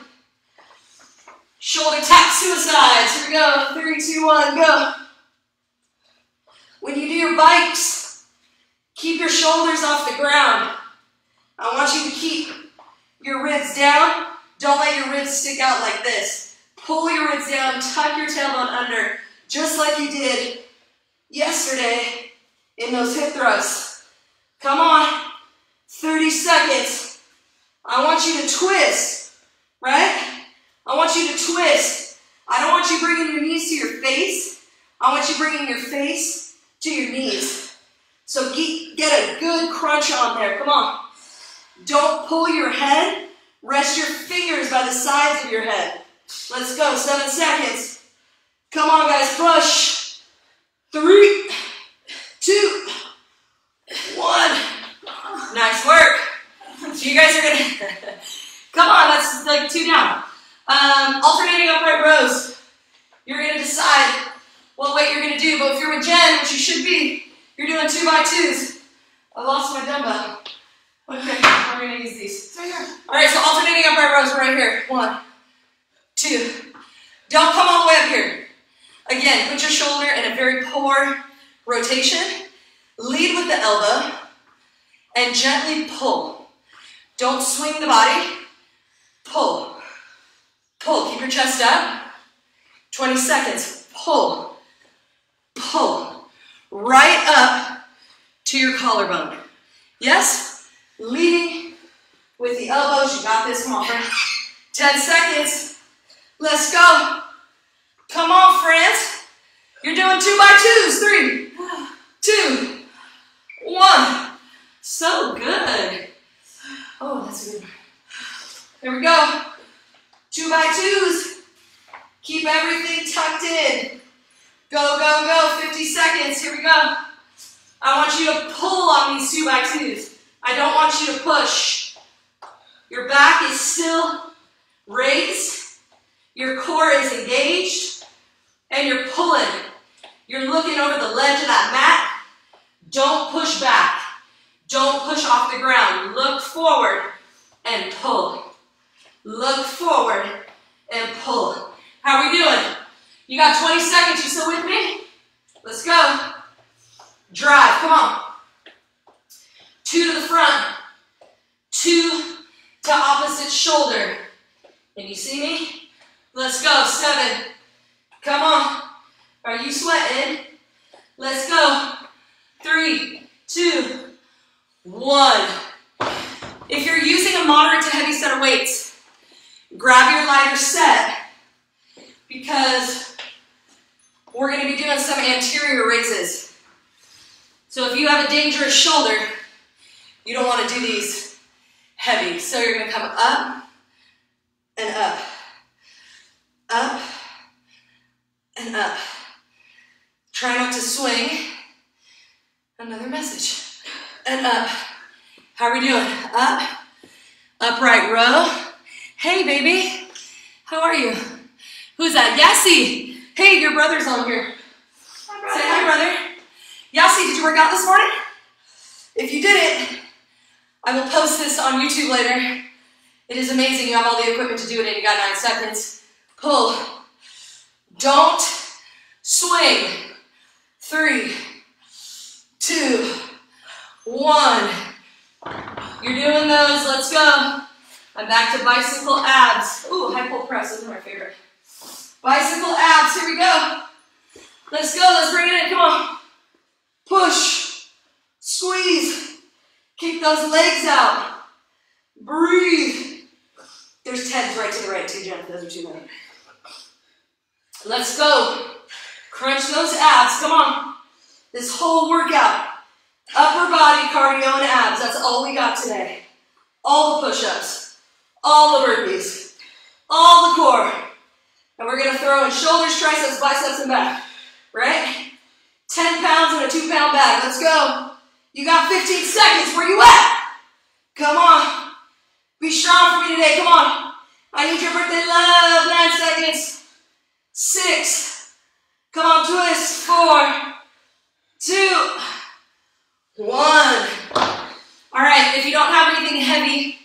shoulder tap suicides. Here we go. Three, two, one, go. When you do your bikes, keep your shoulders off the ground. I want you to keep your ribs down. Don't let your ribs stick out like this. Pull your ribs down, tuck your tailbone under, just like you did yesterday in those hip thrusts. Come on. 30 seconds. I want you to twist, right? I want you to twist. I don't want you bringing your knees to your face. I want you bringing your face to your knees. So get get a good crunch on there. Come on. Don't pull your head. Rest your fingers by the sides of your head. Let's go. Seven seconds. Come on, guys. Push. Three, two, one. Nice work. So you guys are gonna, come on, that's like two down. Um, alternating upright rows. You're gonna decide what weight you're gonna do, but if you're with Jen, which you should be, you're doing two by twos. I lost my dumbbell. Okay, we're gonna use these. Right here. All right, so alternating upright rows right here. One, two. Don't come all the way up here. Again, put your shoulder in a very poor rotation. Lead with the elbow. and gently pull. Don't swing the body. Pull. Pull. Keep your chest up. 20 seconds. Pull. Pull. Right up to your collarbone. Yes? Leading with the elbows. You got this. Come on, friend. 10 seconds. Let's go. Come on, friends. You're doing two by twos. Three, two, one. So good. Oh, that's good. There we go. Two by twos. Keep everything tucked in. Go, go, go. 50 seconds. Here we go. I want you to pull on these two by twos. I don't want you to push. Your back is still raised. Your core is engaged. And you're pulling. You're looking over the ledge of that mat. Don't push back. Don't push off the ground. Look forward and pull. Look forward and pull. How are we doing? You got 20 seconds. You still with me? Let's go. Drive. Come on. Two to the front. Two to opposite shoulder. Can you see me? Let's go. Seven. Come on. Are you sweating? Let's go. Three, two, one. If you're using a moderate to heavy set of weights, grab your lighter set because we're going to be doing some anterior raises. So if you have a dangerous shoulder, you don't want to do these heavy. So you're going to come up and up, up and up. Try not to swing. Another message. And up. How are we doing? Up. Upright row. Hey, baby. How are you? Who's that? Yassi. Hey, your brother's on here. Hi, Say hi, brother. Yassi, did you work out this morning? If you didn't, I will post this on YouTube later. It is amazing. You have all the equipment to do it and you got nine seconds. Pull. Don't swing. Three, two, one. You're doing those. Let's go. I'm back to bicycle abs. Ooh, high pull press. Those are my favorite. Bicycle abs. Here we go. Let's go. Let's bring it in. Come on. Push. Squeeze. Kick those legs out. Breathe. There's tens right to the right too, Jeff. Those are too many. Let's go. Crunch those abs. Come on. This whole workout. Upper body cardio and abs. That's all we got today. All the push-ups. All the burpees. All the core. And we're gonna throw in shoulders, triceps, biceps, and back. Right? 10 pounds in a two pound bag. Let's go. You got 15 seconds. Where you at? Come on. Be strong for me today. Come on. I need your birthday love. Nine seconds. Six. Come on, twist. Four. Two. One. All right, if you don't have anything heavy,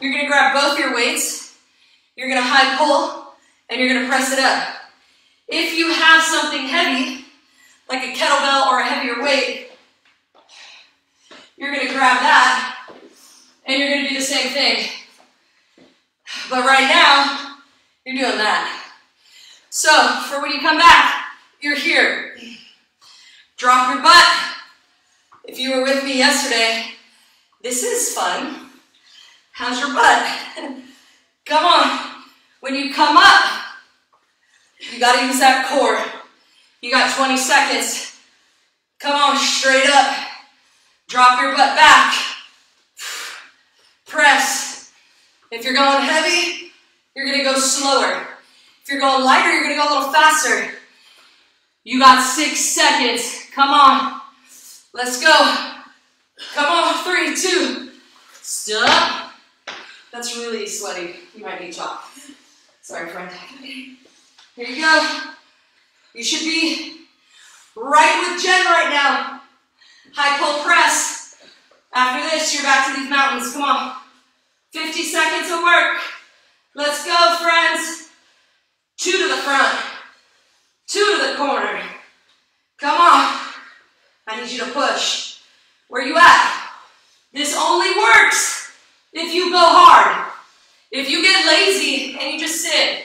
you're gonna grab both your weights. You're gonna high pull, and you're gonna press it up. If you have something heavy, like a kettlebell or a heavier weight, you're gonna grab that, and you're gonna do the same thing. But right now, you're doing that. So, for when you come back, you're here. Drop your butt. If you were with me yesterday, this is fun. How's your butt? come on. When you come up, you gotta use that core. You got 20 seconds. Come on, straight up. Drop your butt back. Press. If you're going heavy, you're gonna go slower. If you're going lighter, you're gonna go a little faster. You got six seconds. Come on. Let's go. Come on, three, two, stop. That's really sweaty. You might need chalk. Sorry, friend. Here you go. You should be right with Jen right now. High pull press. After this, you're back to these mountains. Come on. 50 seconds of work. Let's go, friends. Two to the front. Two to the corner. Come on. I need you to push. Where you at? This only works if you go hard. If you get lazy and you just sit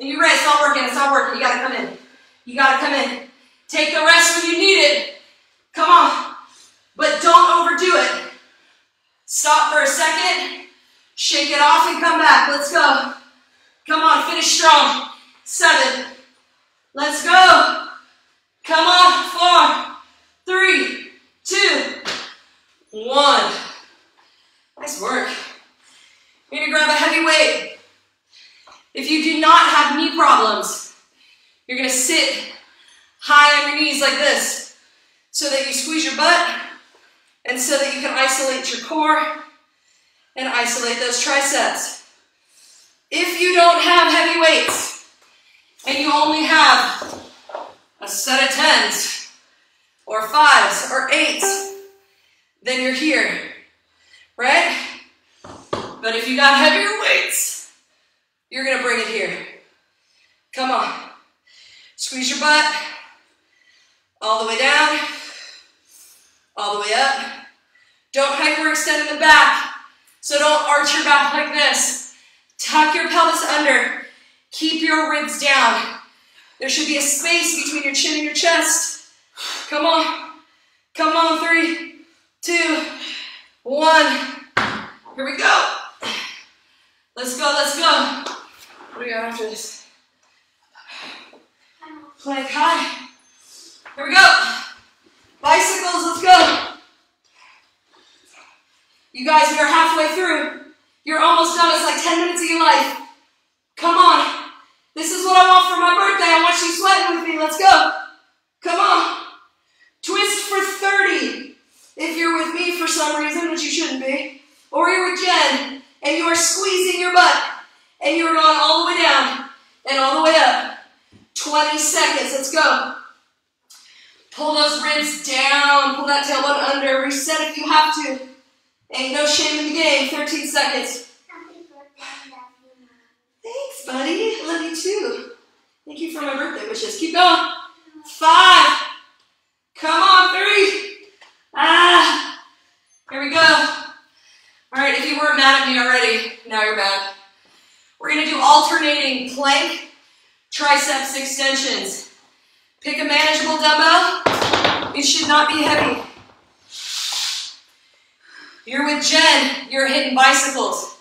and you rest, it's not working, it's not working, you gotta come in. You gotta come in. Take the rest when you need it. Come on. But don't overdo it. Stop for a second, shake it off and come back. Let's go. Come on, finish strong. Seven. Let's go. Come on, four, three, two, one. Nice work. You're gonna grab a heavy weight. If you do not have knee problems, you're gonna sit high on your knees like this so that you squeeze your butt and so that you can isolate your core and isolate those triceps. If you don't have heavy weights and you only have a set of tens or fives or eights, then you're here, right? But if you got heavier weights, you're gonna bring it here. Come on. Squeeze your butt all the way down, all the way up. Don't hyperextend in the back, so don't arch your back like this. Tuck your pelvis under. Keep your ribs down. There should be a space between your chin and your chest. Come on. Come on, three, two, one. Here we go. Let's go, let's go. We got after this? Plank high. Here we go. Bicycles, let's go. You guys, we are halfway through. You're almost done. It's like 10 minutes of your life. Come on. This is what I want for my birthday. I want you sweating with me. Let's go. Come on. Twist for 30. If you're with me for some reason, which you shouldn't be, or you're with Jen, and you are squeezing your butt, and you're going all the way down and all the way up. 20 seconds. Let's go. Pull those ribs down. Pull that tailbone under. Reset if you have to. Ain't no shame in the game. 13 seconds. Thanks, buddy. Love you too. Thank you for my birthday wishes. Keep going. Five. Come on, three. Ah. Here we go. All right, if you weren't mad at me already, now you're mad. We're gonna do alternating plank, triceps extensions. Pick a manageable dumbbell. It should not be heavy. You're with Jen, you're hitting bicycles.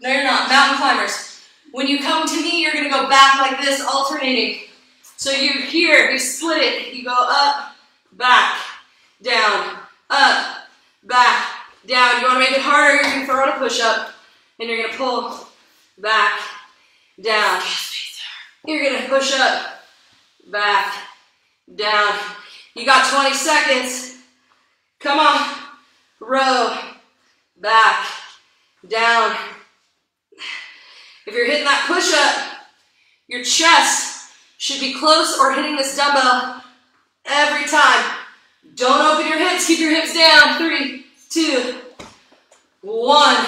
No, you're not. Mountain climbers. When you come to me, you're going to go back like this, alternating. So you're here, you split it. You go up, back, down, up, back, down. You want to make it harder, you're going to throw in a push-up. And you're going to pull back, down. You're going to push up, back, down. You got 20 seconds. Come on. Row, back, down. If you're hitting that push up, your chest should be close or hitting this dumbbell every time. Don't open your hips, keep your hips down. Three, two, one.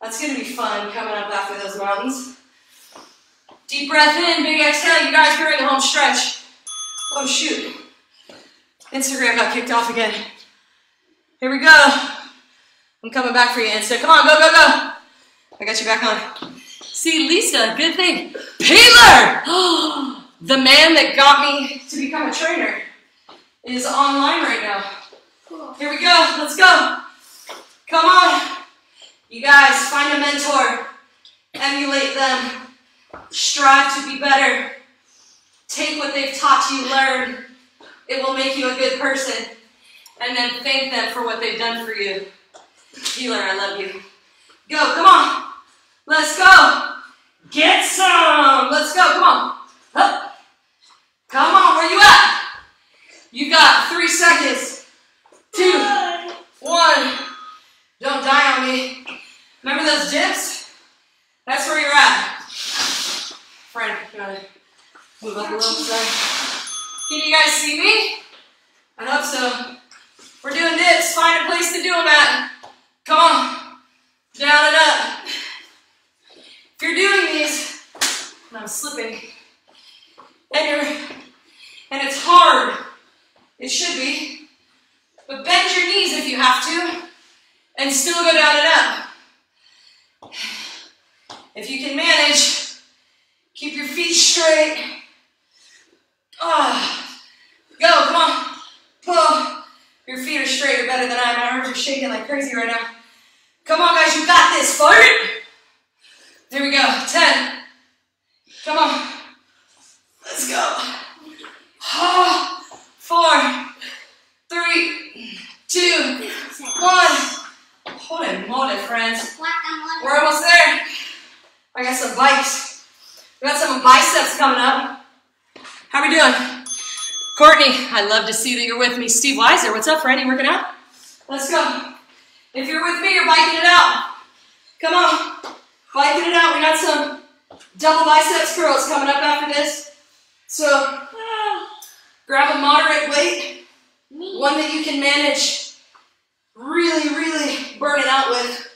That's gonna be fun coming up after those mountains. Deep breath in, big exhale. You guys are in the home stretch. Oh shoot. Instagram got kicked off again. Here we go. I'm coming back for you, Insta. Come on, go, go, go. I got you back on. See, Lisa, good thing. Peeler! the man that got me to become a trainer is online right now. Here we go. Let's go. Come on. You guys, find a mentor. Emulate them. Strive to be better. Take what they've taught you, learn. It will make you a good person. And then thank them for what they've done for you. Healer, I love you. Go, come on. Let's go. Get some. Let's go, come on. Up. Come on, where you at? You got three seconds. Two, one. Don't die on me. Remember those dips? That's where you're at. Friend, you wanna move up a little side? Can you guys see me? I hope so. We're doing dips. Find a place to do them at. Come on. Down and up. If you're doing these, and I'm slipping, and you're, and it's hard, it should be, but bend your knees if you have to, and still go down and up. If you can manage, keep your feet straight. Ah, go, come on. Pull. Your feet are straight, you're better than I am. My arms are shaking like crazy right now. Come on, guys, you got this. Fart. There we go. 10. Come on. Let's go. Ah, four, two, one. Holy moly, friends. We're almost there. I got some bikes. We got some biceps coming up. How are we doing? Courtney, I love to see that you're with me. Steve Weiser, what's up, friend? You working out? Let's go. If you're with me, you're biking it out. Come on. Biking it out. We got some double biceps curls coming up after this. So, grab a moderate weight, one that you can manage really, really burn it out with.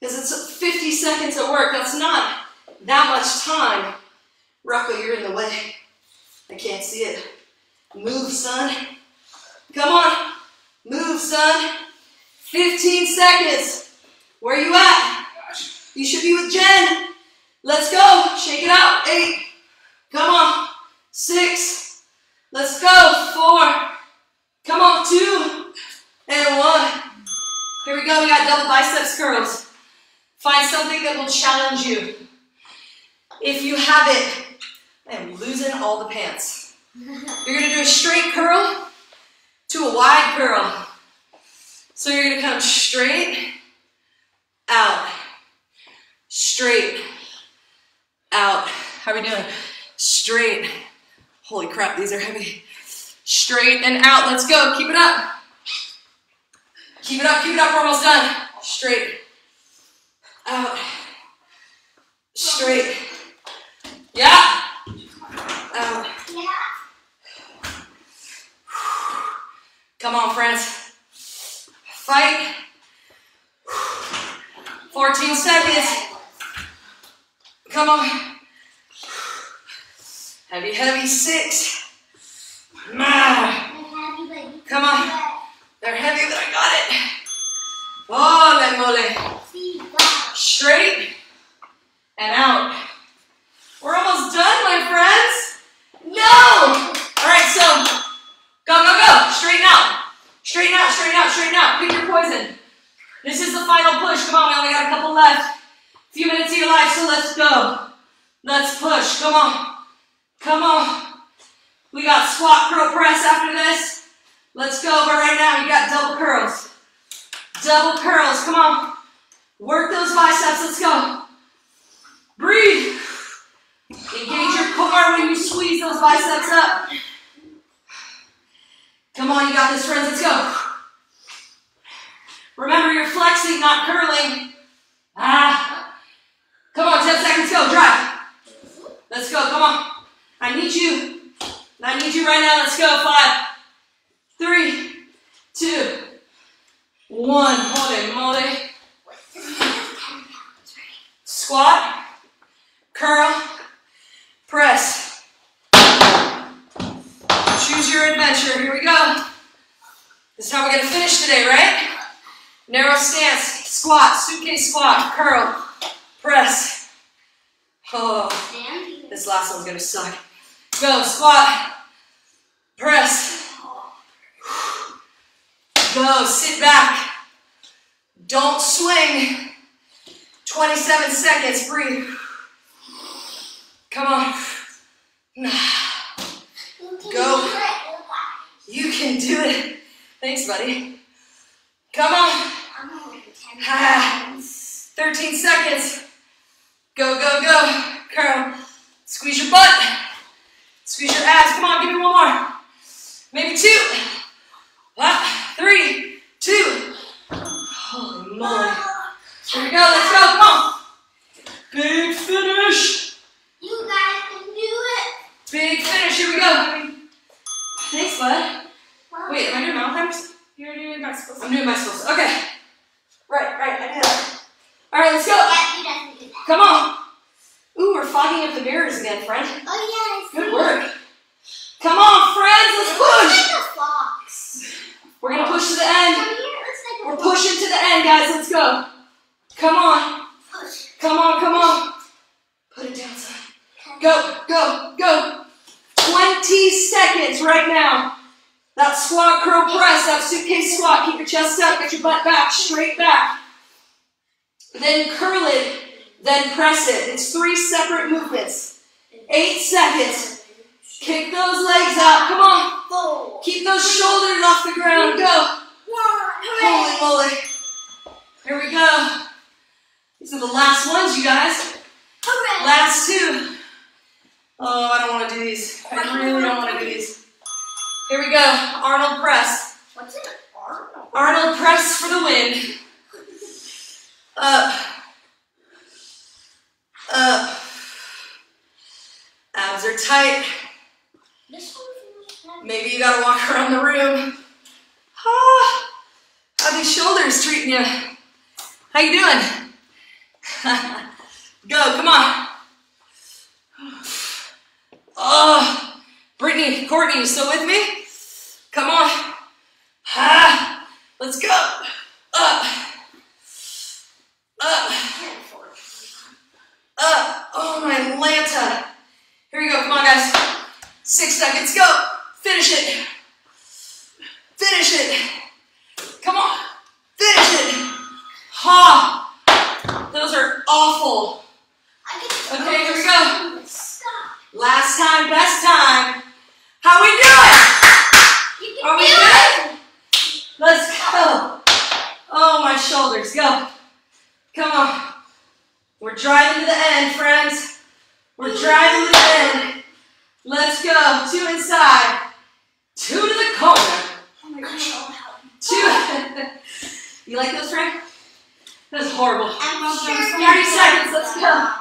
Because it's 50 seconds of work. That's not that much time. Rocco, you're in the way. I can't see it. Move, son. Come on. Move, son. 15 seconds. Where you at? You should be with Jen. Let's go. Shake it out. Eight. Come on. Six. Let's go. Four. Come on. Two. And one. Here we go. We got double biceps curls. Find something that will challenge you. If you have it, I am losing all the pants. You're gonna do a straight curl to a wide curl. So you're gonna come straight, out, straight, out. How are we doing? Straight. Holy crap, these are heavy. Straight and out. Let's go. Keep it up. Keep it up, keep it up. We're almost done. Straight, out, straight. Yeah. Out. Yeah. Come on, friends. Fight. 14 seconds. Come on. Heavy, heavy. Six. Come on. They're heavy, but I got it. Oh, Ole mole. Straight and out. We're almost done, my friends. No! All right, so go, go, go. Straighten out. Straighten out, straighten out, straighten out. Pick your poison. This is the final push. Come on, we only got a couple left. A few minutes of your life, so let's go. Let's push. Come on. Come on. We got squat curl press after this. Let's go, but right now you got double curls. Double curls, come on. Work those biceps, let's go. Breathe. Engage your core when you squeeze those biceps up. Come on, you got this, friends, let's go. Remember, you're flexing, not curling. Ah. Come on, 10 seconds, go, drive. Let's go, come on. I need you. I need you right now, let's go. Five, three, two, one. Hold Holy moly. Squat, curl, press. Choose your adventure. Here we go. This is how we're going to finish today, right? Narrow stance, squat, suitcase squat, curl, press. Oh, this last one's going to suck. Go, squat, press. Go, sit back. Don't swing. 27 seconds, breathe. Come on. Go. You can do it. Thanks, buddy. Come on. Ah, 13 seconds. Go, go, go. Curl. Squeeze your butt. Squeeze your abs. Come on, give me one more. Maybe two. Ah, three, two. Holy moly. Here we go. Let's go. Come on. Big finish. You guys can do it. Big finish. Here we go. Thanks, bud. Wait, am I doing mountain climbers? You're doing bicycles. I'm doing bicycles. Okay. Right, right. I did that. All right, let's go. Yeah, he doesn't do that. Come on. Ooh, we're fogging up the mirrors again, friend. Oh yeah. Good work. Come on, friends. Let's push. like a fox. We're gonna push to the end. here, it looks like We're pushing to the end, guys. Let's go. Come on. Push. Come on, come on. Put it down, son. Go, go, go. 20 seconds right now. That squat curl press, that suitcase squat. Keep your chest up, get your butt back, straight back. Then curl it, then press it. It's three separate movements. Eight seconds. Kick those legs out. Come on. Keep those shoulders off the ground. Go. Holy moly. Here we go. These are the last ones, you guys. Last two. Oh, I don't want to do these. I really don't want to do these. Here we go. Arnold press. What's it? Arnold. Arnold press for the win. Up. Up. Abs are tight. This one feels heavy. Maybe you gotta walk around the room. Ah, how these shoulders treating you? How you doing? Go, come on. Oh, Brittany, Courtney, you still with me? Come on. Ah, let's go. Up. Up. Up. Oh, my Lanta. Here we go. Come on, guys. Six seconds. Go. Finish it. Finish it. Come on. Finish it. Ha. Those are awful. Okay, here we go. Last time, best time. How we doing? Are we good? Let's go. Oh, my shoulders. Go. Come on. We're driving to the end, friends. We're driving to the end. Let's go. Two inside. Two to the corner. Oh my gosh. Two. you like those, Frank? That's horrible. I'm sure 30 seconds, let's go.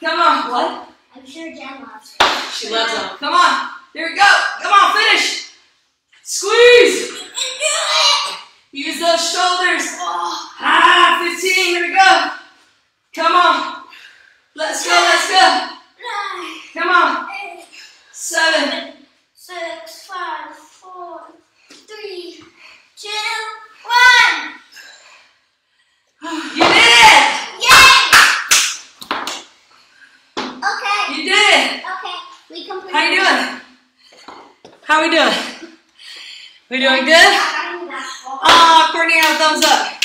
Come on. What? I'm sure Jen loves it. She loves them. Come on. Here we go. Come on, finish. Squeeze. You can do it. Use those shoulders. Oh. Ah, 15. Here we go. Come on. Let's go, let's go. Nine, Come on. eight, Seven. six, five, four, three, two, one. You did it. Yay! Okay. You did it. Okay. We completed. How you doing? How we doing? We doing good? I got basketball. Ah, Courtney, a thumbs up.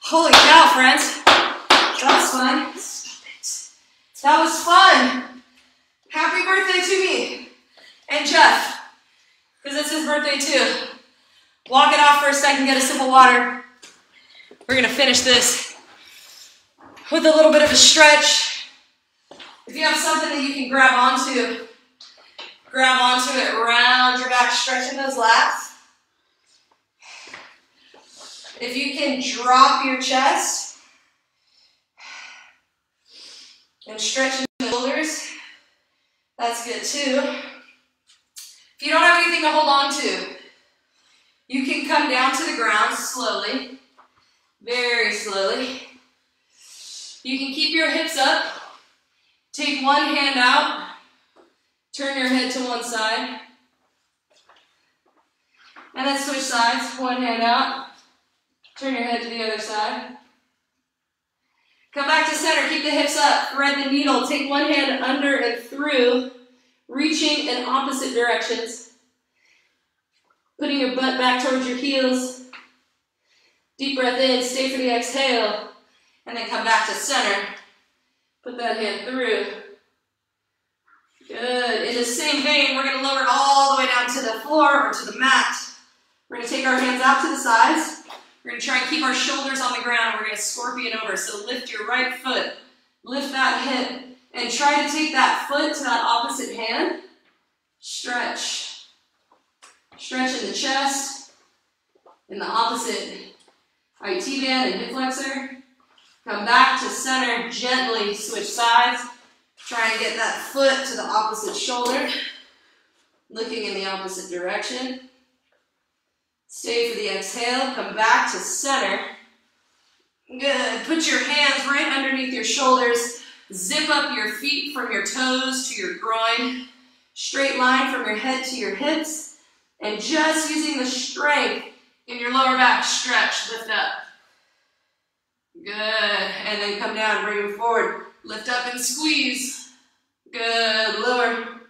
Holy cow, friends. That was fun. Stop it. That was fun. Happy birthday to me and Jeff, because it's his birthday too. Walk it off for a second, get a sip of water. We're gonna finish this with a little bit of a stretch. If you have something that you can grab onto, grab onto it, round your back, stretching those lats. If you can drop your chest and stretching the shoulders, that's good too. If you don't have anything to hold on to, you can come down to the ground slowly, very slowly. You can keep your hips up, take one hand out, turn your head to one side, and then switch sides, one hand out, Turn your head to the other side. Come back to center. Keep the hips up. Thread the needle. Take one hand under and through, reaching in opposite directions. Putting your butt back towards your heels. Deep breath in. Stay for the exhale. And then come back to center. Put that hand through. Good. In the same vein, we're going to lower it all the way down to the floor or to the mat. We're going to take our hands out to the sides. We're going to try and keep our shoulders on the ground. We're going to scorpion over. So lift your right foot, lift that hip, and try to take that foot to that opposite hand. Stretch. Stretch in the chest, in the opposite IT band and hip flexor. Come back to center, gently switch sides. Try and get that foot to the opposite shoulder, looking in the opposite direction. Stay for the exhale. Come back to center. Good. Put your hands right underneath your shoulders. Zip up your feet from your toes to your groin. Straight line from your head to your hips. And just using the strength In your lower back, stretch, lift up. Good. And then come down, bring them forward. Lift up and squeeze. Good. Lower.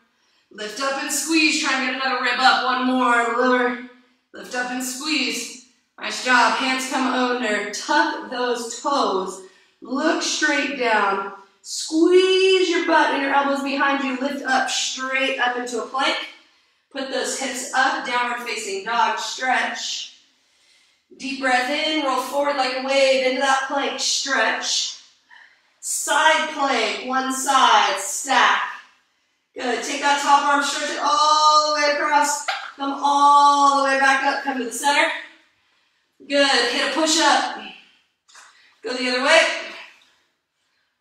Lift up and squeeze. Try and get another rib up. One more. Lower. Lift up and squeeze. Nice job. Hands come under. Tuck those toes. Look straight down. Squeeze your butt and your elbows behind you. Lift up straight up into a plank. Put those hips up, downward facing dog. Stretch. Deep breath in, roll forward like a wave into that plank. Stretch. Side plank, one side, stack. Good. Take that top arm, stretch it all the way across. Come all the way back up. Come to the center. Good. Hit a push up. Go the other way.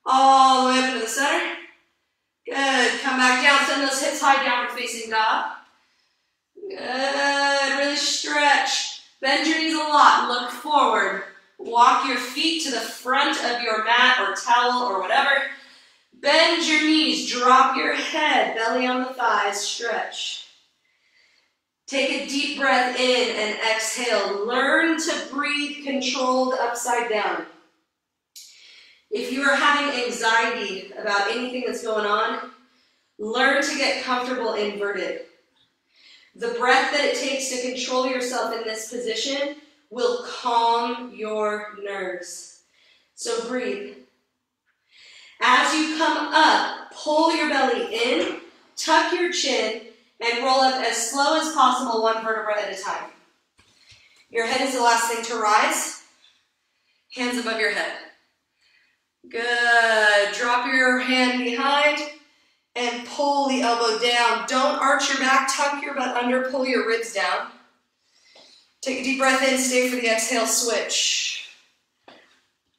All the way up into the center. Good. Come back down. Send those hips high, downward facing dog. Good. Really stretch. Bend your knees a lot. Look forward. Walk your feet to the front of your mat or towel or whatever. Bend your knees. Drop your head. Belly on the thighs. Stretch. Take a deep breath in and exhale. Learn to breathe controlled upside down. If you are having anxiety about anything that's going on, learn to get comfortable inverted. The breath that it takes to control yourself in this position will calm your nerves. So breathe. As you come up, pull your belly in, tuck your chin, and roll up as slow as possible, one vertebra at a time. Your head is the last thing to rise. Hands above your head. Good. Drop your hand behind and pull the elbow down. Don't arch your back, tuck your butt under, pull your ribs down. Take a deep breath in, stay for the exhale, switch.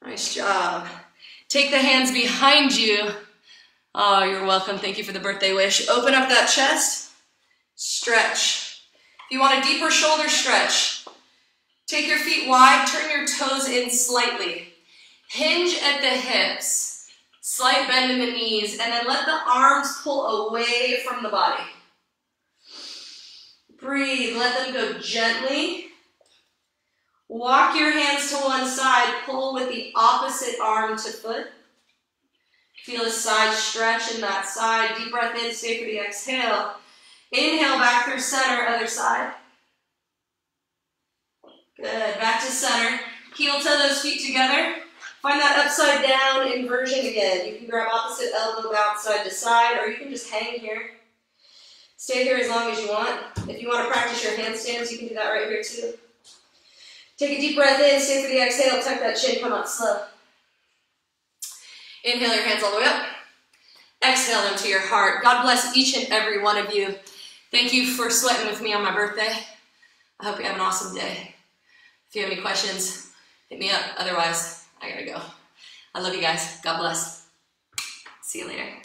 Nice job. Take the hands behind you. Oh, you're welcome. Thank you for the birthday wish. Open up that chest, stretch. If you want a deeper shoulder stretch, take your feet wide, turn your toes in slightly. Hinge at the hips, slight bend in the knees, and then let the arms pull away from the body. Breathe, let them go gently. Walk your hands to one side, pull with the opposite arm to foot. Feel a side stretch in that side. Deep breath in, stay for the exhale. Inhale back through center, other side. Good, back to center. Heel toe those feet together. Find that upside down inversion again. You can grab opposite elbow, bounce side to side, or you can just hang here. Stay here as long as you want. If you want to practice your handstands, you can do that right here too. Take a deep breath in, stay for the exhale, tuck that chin, come out slow. Inhale your hands all the way up. Exhale them to your heart. God bless each and every one of you. Thank you for sweating with me on my birthday. I hope you have an awesome day. If you have any questions, hit me up. Otherwise, I gotta go. I love you guys. God bless. See you later.